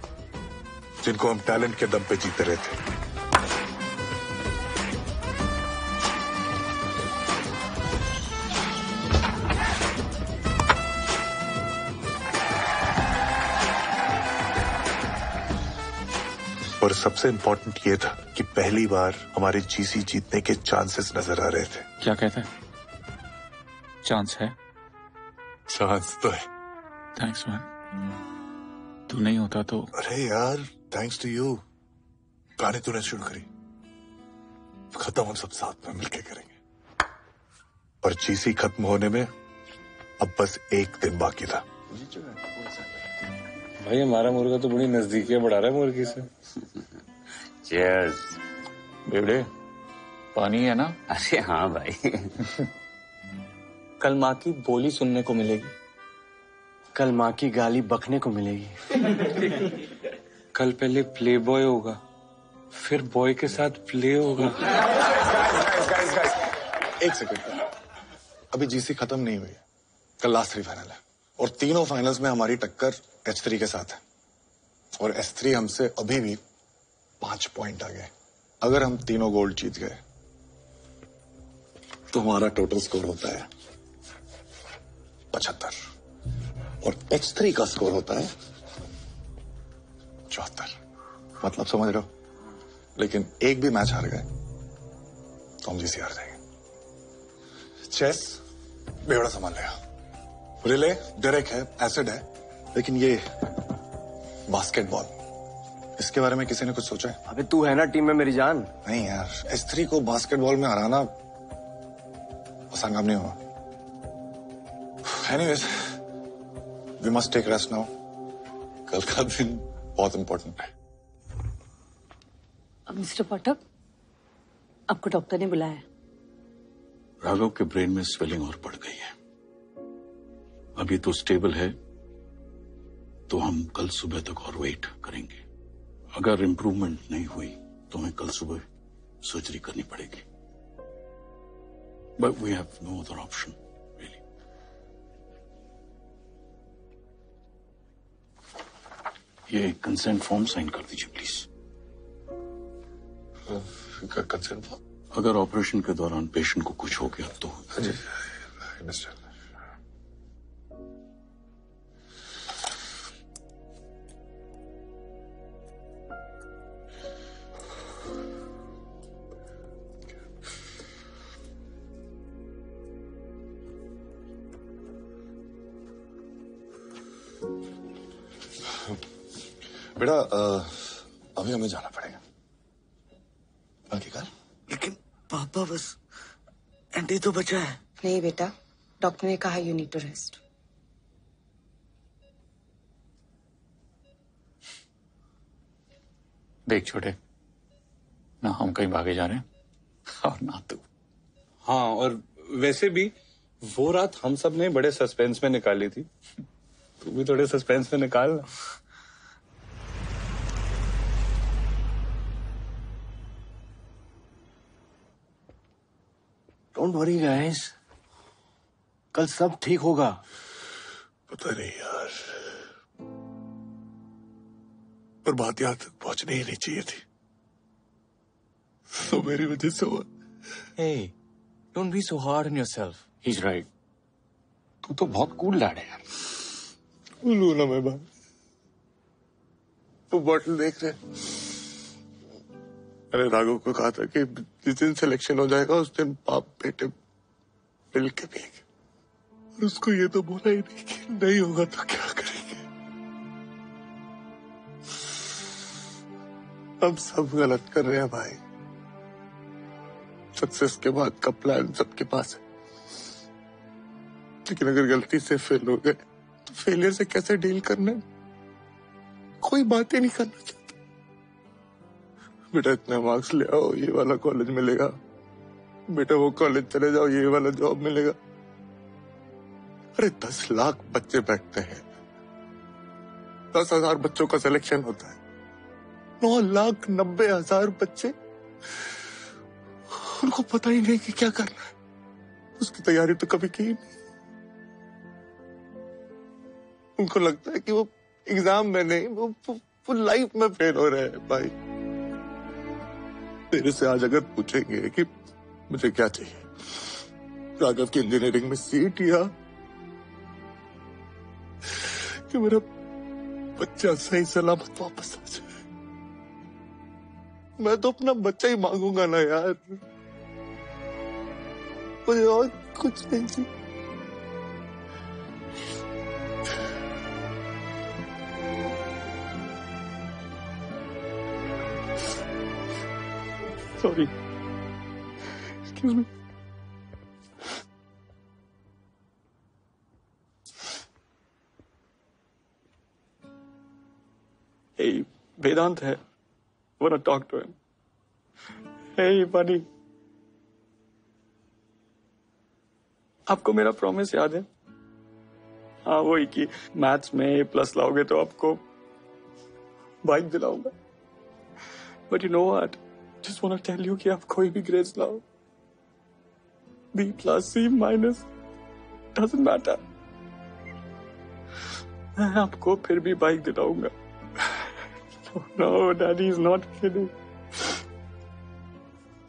जिनको हम टैलेंट के दम पे जीते रहे थे और सबसे इम्पोर्टेंट ये था कि पहली बार हमारे जीसी जीतने के चांसेस नज़र आ रहे थे। क्या कहते है? चांस है? चांस तो है। थैंक्स मैन तू नहीं होता तो अरे यार थैंक्स टू यू कहानी तूने शुरू करी। खत्म हम सब साथ में मिलके करेंगे। पर जीसी खत्म होने में अब बस एक दिन बाकी था। भाई हमारा मुर्गा तो बड़ी नजदीकियाँ बढ़ा रहा है मुर्गी से। चीयर्स बेवड़े पानी है ना? अरे हाँ भाई। <laughs> कल माँ की बोली सुनने को मिलेगी। कल माँ की गाली बकने को मिलेगी। <laughs> कल पहले प्ले बॉय होगा फिर बॉय के साथ प्ले होगा। <laughs> एक सेकंड अभी जीसी खत्म नहीं हुई। है कल लास्ट थ्री फाइनल है। और तीनों फाइनल्स में हमारी टक्कर एच थ्री के साथ है। और एच थ्री हमसे अभी भी पाँच पॉइंट आगे है। अगर हम तीनों गोल्ड जीत गए तो हमारा टोटल स्कोर होता है पचहत्तर। और एच थ्री का स्कोर होता है चौहत्तर। मतलब समझ रहे हो? लेकिन एक भी मैच हार गए तो हम जीसी हार जाएँगे। चेस बेवड़ा संभाल लेगा रिले डायरेक्ट है एसिड है, लेकिन ये बास्केटबॉल इसके बारे में किसी ने कुछ सोचा है? अबे तू है ना टीम में मेरी जान। नहीं यार एस थ्री को बास्केटबॉल में हराना आसान काम नहीं होगा। Anyways we must take rest now कल का दिन बहुत इंपॉर्टेंट है। अब मिस्टर पाठक आपको डॉक्टर ने बुलाया राघव के ब्रेन में स्वेलिंग और बढ़ गई है। अभी तो स्टेबल है तो हम कल सुबह तक और वेट करेंगे। अगर इम्प्रूवमेंट नहीं हुई तो हमें कल सुबह सर्जरी करनी पड़ेगी। But we have no other option ये कंसेंट फॉर्म साइन कर दीजिए प्लीज़ कंसेंट फॉर्म अगर ऑपरेशन के दौरान पेशेंट को कुछ हो गया तो हाँ जी अंडरस्टैंड बेटा अभी हमें जाना पड़ेगा। बाकी कल? लेकिन पापा बस एंटी तो बचा है। नहीं बेटा डॉक्टर ने कहा यू नीड टू रेस्ट देख छोटे ना हम कहीं भागे जा रहे हैं और ना तू। हाँ और वैसे भी वो रात हम सबने बड़े सस्पेंस में निकाली थी। तू भी थोड़े सस्पेंस में निकाल डोंट वरी गाइस कल सब ठीक होगा। पता नहीं यार। पर बात यहाँ तक पहुंचनी ही नहीं चाहिए थी। तो मेरी वजह से हुआ। Hey, don't be so hard on yourself. He's right. तू तो बहुत कूल लैड है यार। बोलू ना मैं बात। वो बॉटल देख रहे मैंने राघव को कहा था कि जिस दिन सिलेक्शन हो जाएगा, उस दिन बाप बेटे मिल के पिएँगे और उसको ये तो बोला ही नहीं कि नहीं होगा तो क्या करेंगे? हम सब गलत कर रहे हैं भाई। सक्सेस के बाद का प्लान सबके पास है। लेकिन अगर गलती से फेल हो गए तो फेलियर से कैसे डील करना कोई बात नहीं करना चाहता बेटा इतने मार्क्स ले आओ ये वाला कॉलेज मिलेगा। बेटा वो कॉलेज चले जाओ ये वाला जॉब मिलेगा। अरे दस लाख बच्चे बैठते हैं। दस हज़ार बच्चों का सिलेक्शन होता है। नौ लाख नब्बे हज़ार बच्चे। उनको पता ही नहीं कि क्या करना है। उसकी तैयारी तो कभी की नहीं। उनको लगता है कि वो एग्ज़ाम में नहीं वो, वो, वो लाइफ में फेल हो रहे हैं भाई। तेरे से आज अगर पूछेंगे कि मुझे क्या चाहिए? राघव की इंजीनियरिंग में सीट या कि मेरा बच्चा सही सलामत वापस आ जाए? मैं तो अपना बच्चा ही मांगूँगा ना यार। मुझे और कुछ नहीं चाहिए। Sorry excuse me Hey, Vedant है. Wanna talk to him? Hey, buddy. आपको मेरा प्रॉमिस याद है हाँ वही कि मैथ्स में ए प्लस लाओगे तो आपको bike दिलाऊँगा but you know what just to tell you, कि आप कोई भी ग्रेड्स लाओ। B plus C minus doesn't matter मैं आपको फिर भी bike दिलाऊँगा। No daddy is not kidding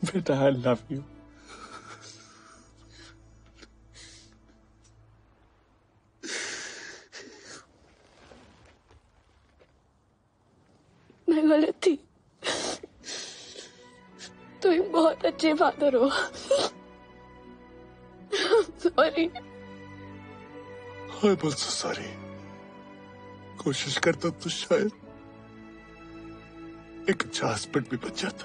बेटा आई लव यू बहुत फादर हो सॉरी आई बोल सॉरी। कोशिश करता तो शायद एक अच्छा हस्बैंड भी बच जाता।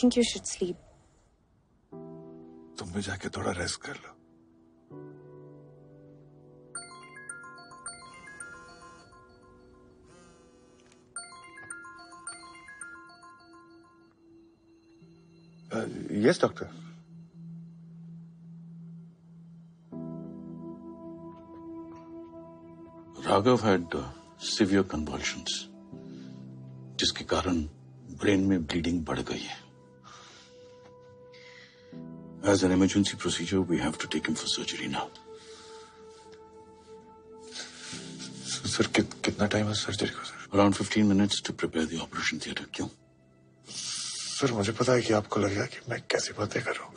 Think you should sleep. तुम भी जाके थोड़ा रेस्ट कर लो। Yes doctor Raghav had severe convulsions जिसके कारण ब्रेन में ब्लीडिंग बढ़ गई है। As an emergency procedure we have to take him for surgery now sir कि, कितना टाइम है सर्जरी को sir around 15 minutes to prepare the operation theatre क्यों सर मुझे पता है कि आपको लगेगा कि मैं कैसी बातें कर रहा हूँ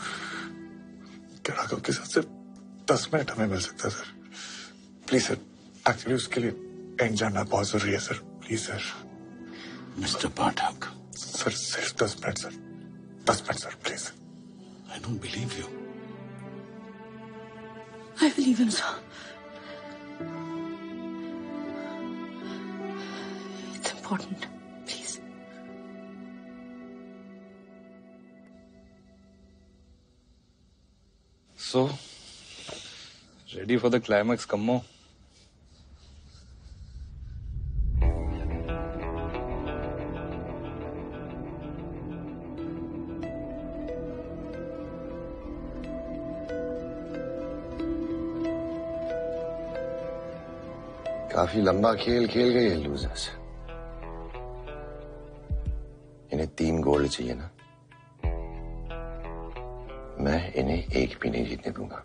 क्या राघव के साथ सिर्फ़ दस मिनट हमें मिल सकता है सर प्लीज़ सर एक्चुअली उसके लिए एंड जानना बहुत ज़रूरी है sir please sir mister Pathak sir सिर्फ़ दस मिनट सर दस minute sir please I don't believe you. I believe him, sir. It's important. Please. So, ready for the climax, come on. काफ़ी लंबा खेल खेल गए ये लूजर्स इन्हें तीन गोल्ड चाहिए ना? मैं इन्हें एक भी नहीं जीतने दूँगा।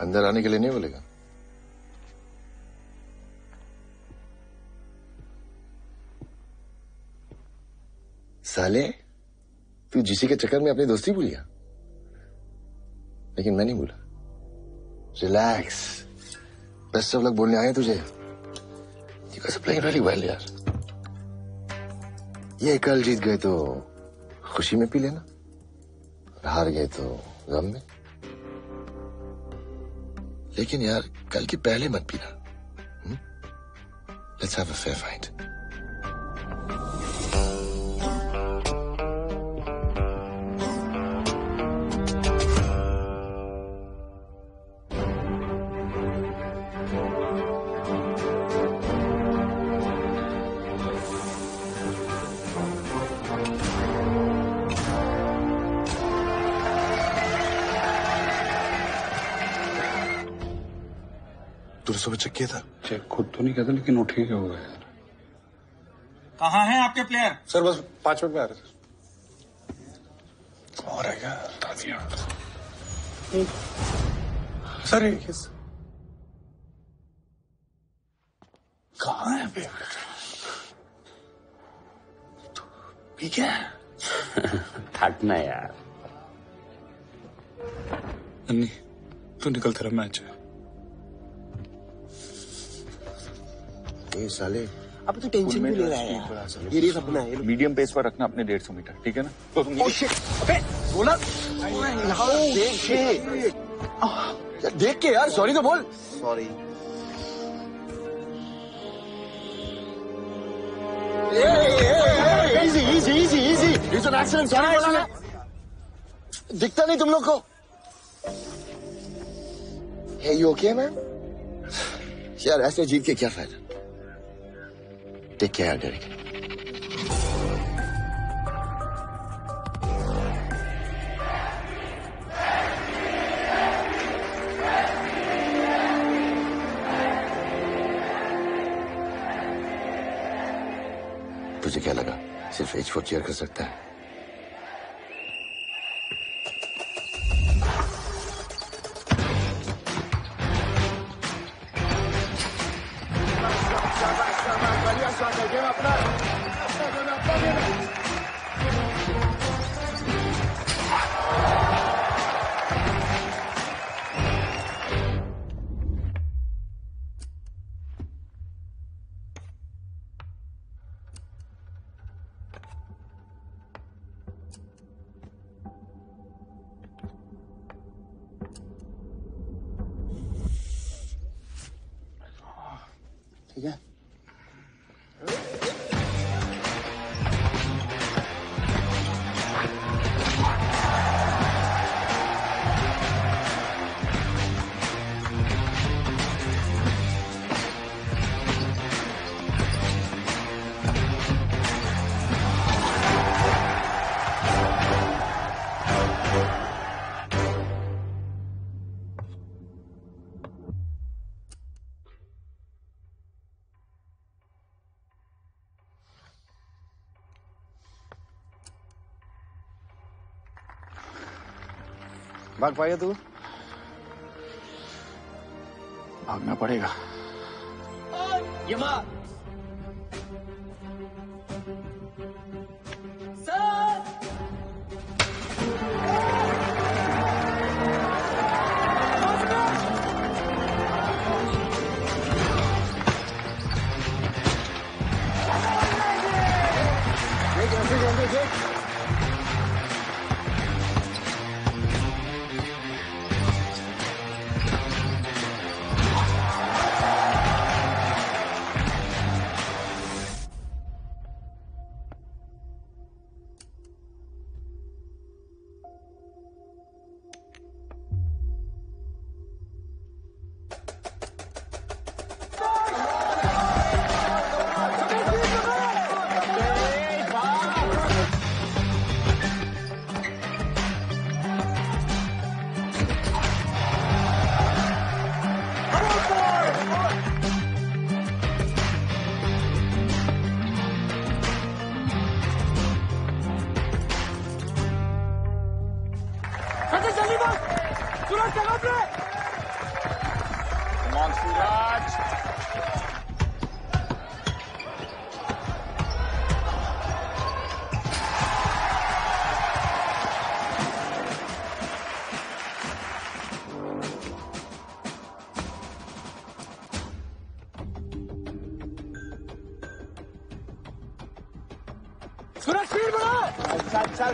अंदर आने के लिए नहीं बोलेगा? साले तू जीसी के चक्कर में अपनी दोस्ती भूल गया। लेकिन मैं नहीं भूला। रिलैक्स। बेस्ट ऑफ़ लक बोलने आए तुझे। वेल यार। ये कल जीत गए तो खुशी में पी लेना। हार गए तो गम में। लेकिन यार, कल की पहले मत पीना। Let's have a fair fight नहीं कहता लेकिन वो ठीक हो गया कहाँ हैं आपके प्लेयर सर बस पाँच मिनट में आ रहे सर और है क्या? सर ये किस कहाँ है बे ठीक है। थकना यार। अन्नी तू निकल तेरा मैच है। ये साले अब तू टेंशन भी ले रहा है यार। ये रेस अपना है मीडियम पेस पर रखना अपने डेढ़ सौ मीटर ठीक है ना? तो तुम ओ शिट अबे बोला? देख के यार, देख के यार सॉरी तो बोल। Sorry easy easy easy easy it's an accident sorry बोला। ना दिखता नहीं तुम लोग को। है यू ओके मैम यार ऐसे जीत के क्या फ़ायदा? Take care, Derek. तुझे क्या लगा सिर्फ़ एच फोर चेयर कर सकता है भाग पाया तू? भागना पड़ेगा। ये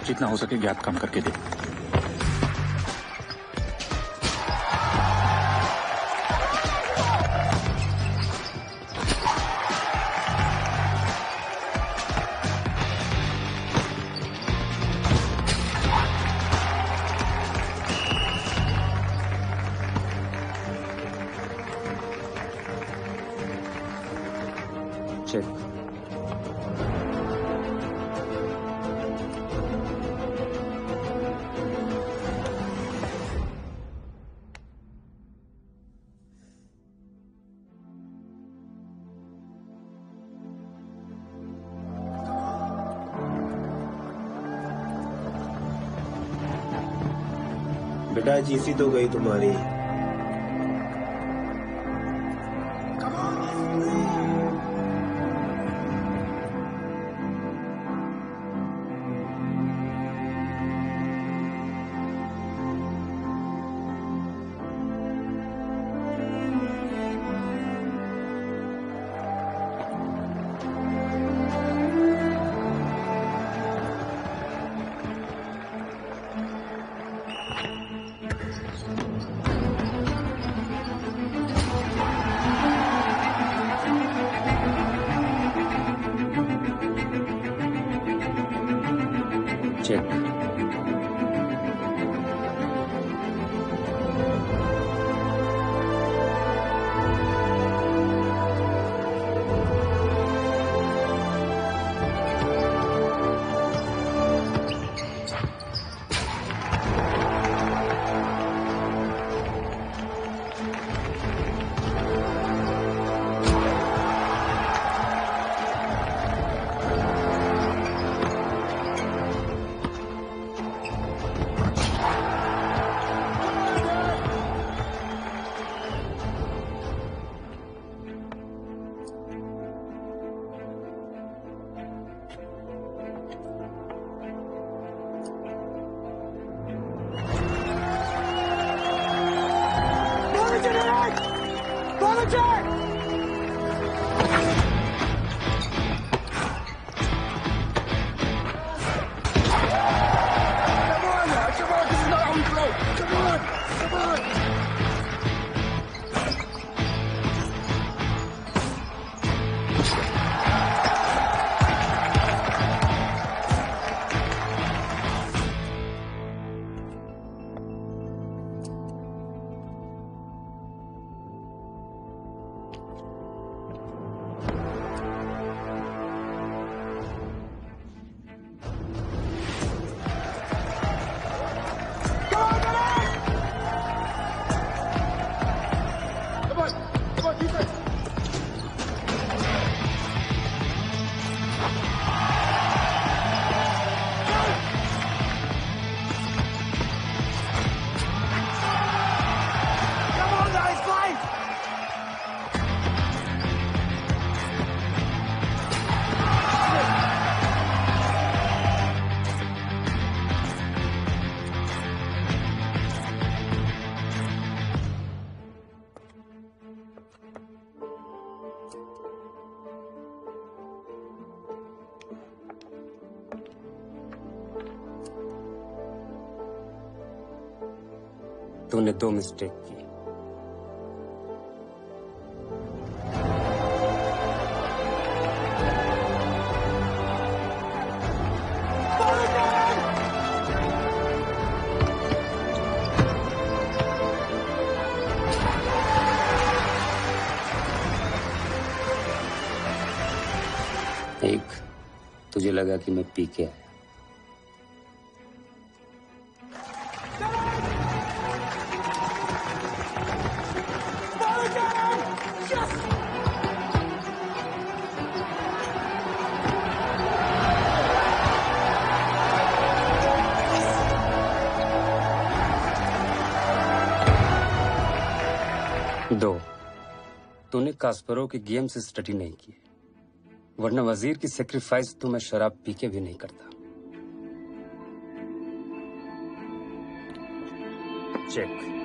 जितना हो सके गैप कम करके दे जीसी तो गई तुम्हारी। तूने दो मिस्टेक की एक तुझे लगा कि मैं पी के आया। तूने कास्परो के गेम से स्टडी नहीं की वरना वज़ीर की सेक्रीफाइस तो मैं शराब पी के भी नहीं करता। चेक।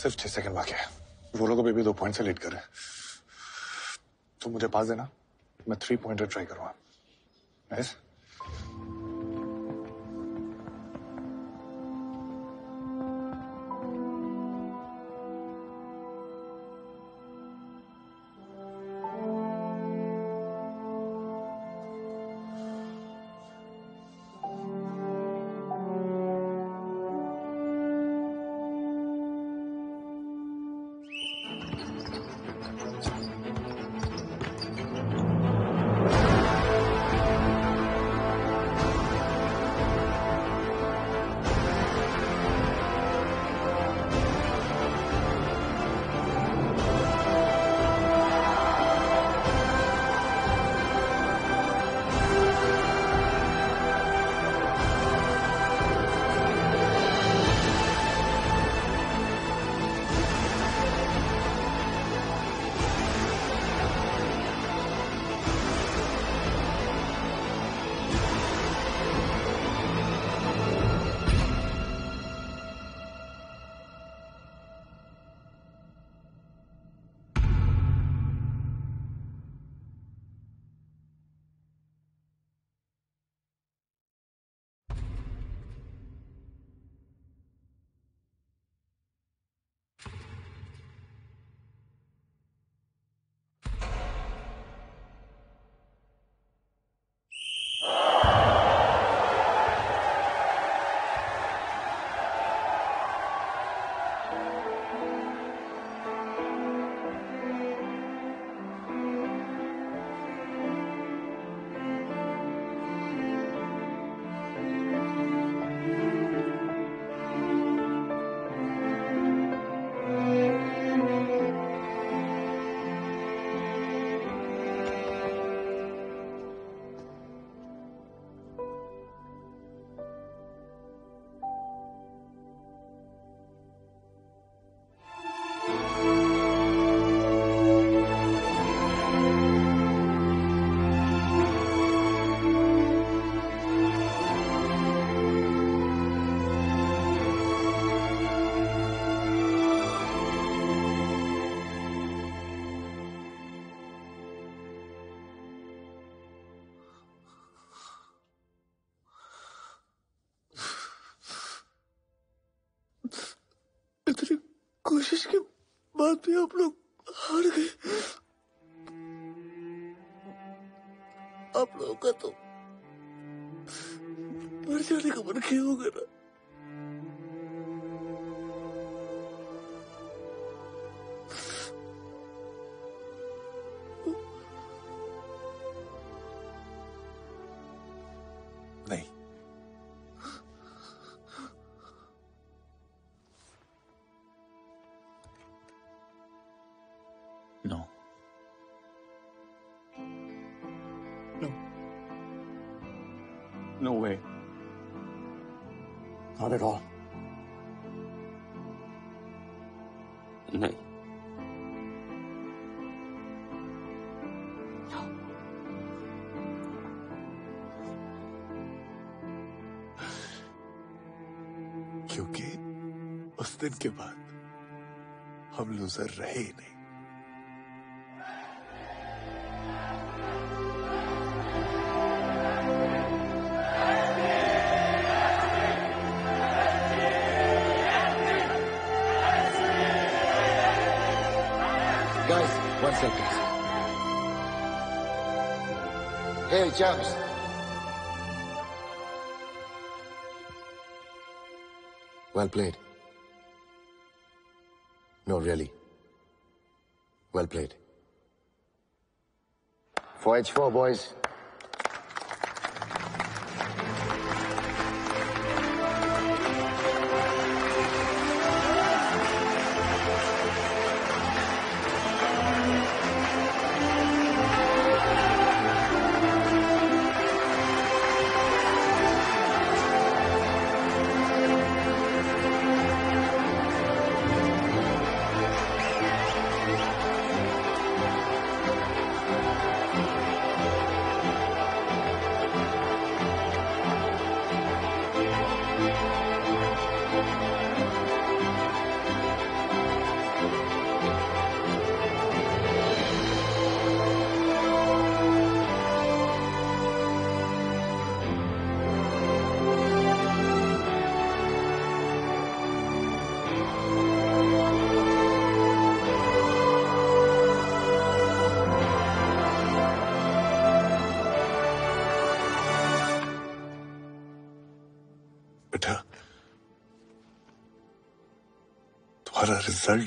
सिर्फ़ छह सेकंड बाकी है। वो लोग अभी भी दो पॉइंट से लीड कर रहे हैं। तो मुझे पास देना। मैं थ्री पॉइंटर ट्राई करूँगा। 没事。इतनी कोशिश के, बाद भी आप लोग हार गए। आप लोगों का तो मर जाने का मन किया होगा ना। दिन के बाद हम लूजर रहे ही नहीं Guys, one second. Hey, champs. Well played. Really. Well played. 4H4, boys.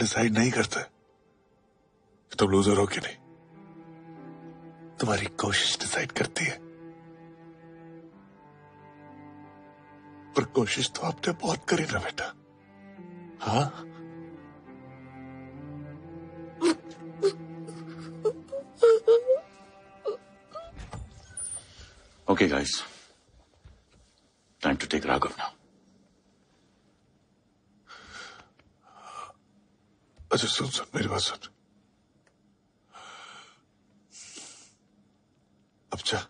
Decide नहीं करता कि तुम लूजर हो कि नहीं। तुम्हारी कोशिश डिसाइड करती है। पर कोशिश तो आपने बहुत करी ना बेटा। हाँ? अच्छा सुन सुन मेरी बात सुन। अब जा।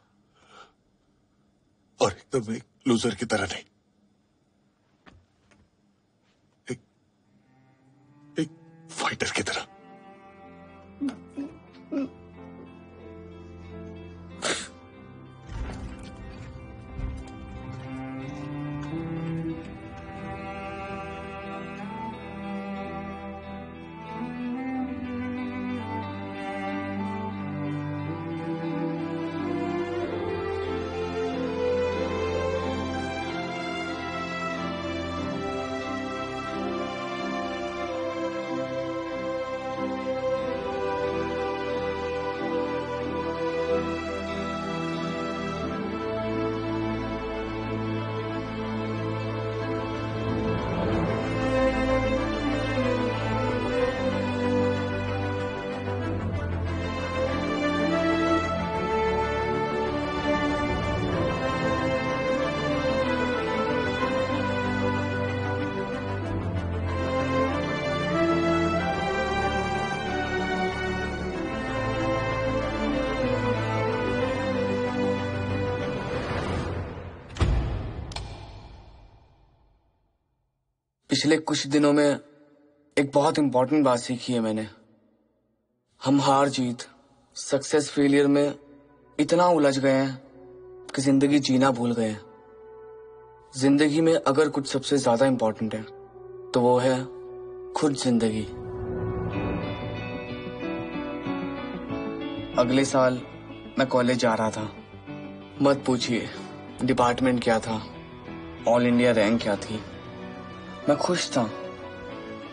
और एकदम एक लूजर की तरह नहीं। एक एक फाइटर की तरह। पिछले कुछ दिनों में एक बहुत इंपॉर्टेंट बात सीखी है मैंने। हम हार जीत सक्सेस फेलियर में इतना उलझ गए हैं कि ज़िंदगी जीना भूल गए हैं। ज़िंदगी में अगर कुछ सबसे ज़्यादा इंपॉर्टेंट है तो वो है खुद ज़िंदगी। अगले साल मैं कॉलेज जा रहा था। मत पूछिए डिपार्टमेंट क्या था? ऑल इंडिया रैंक क्या थी? मैं खुश था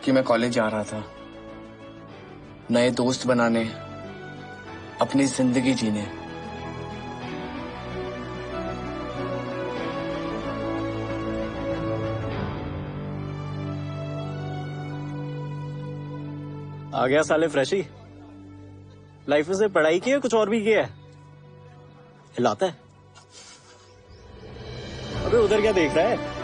कि मैं कॉलेज जा रहा था। नए दोस्त बनाने, अपनी ज़िंदगी जीने। आ गया साले फ्रेशी लाइफ में से पढ़ाई की है कुछ और भी किया है? हिलाता है। अबे उधर क्या देख रहा है?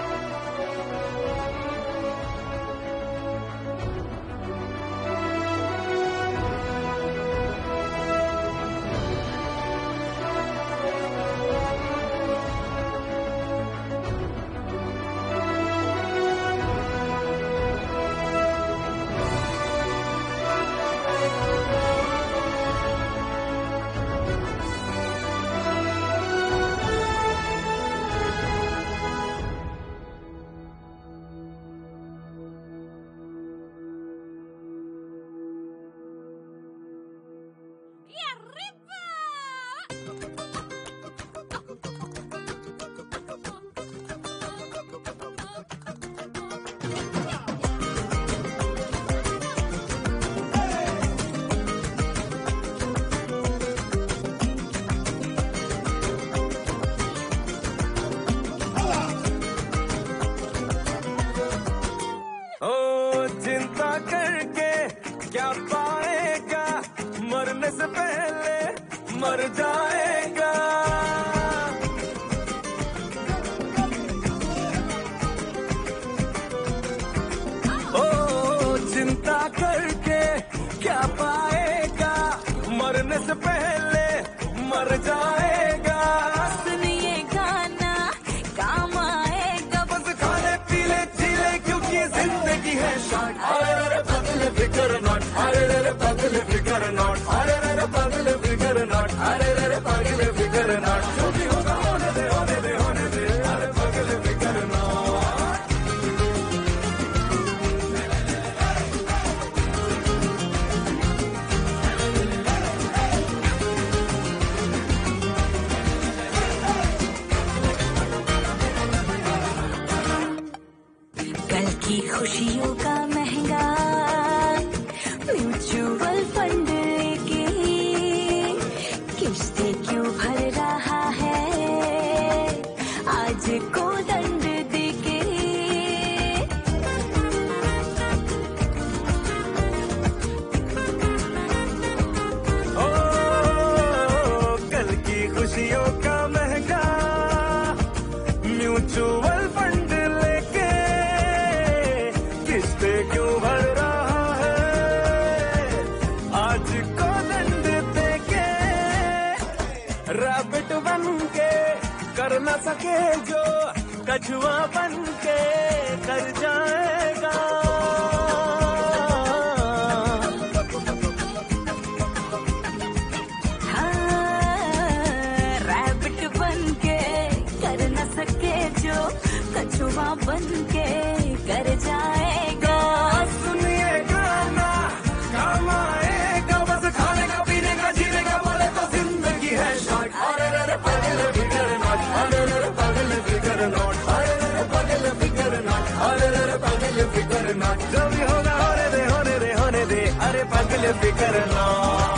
Did सके जो कछुआ बन के जो भी होगा होने दे होने दे होने दे। अरे पगले फिकर ना।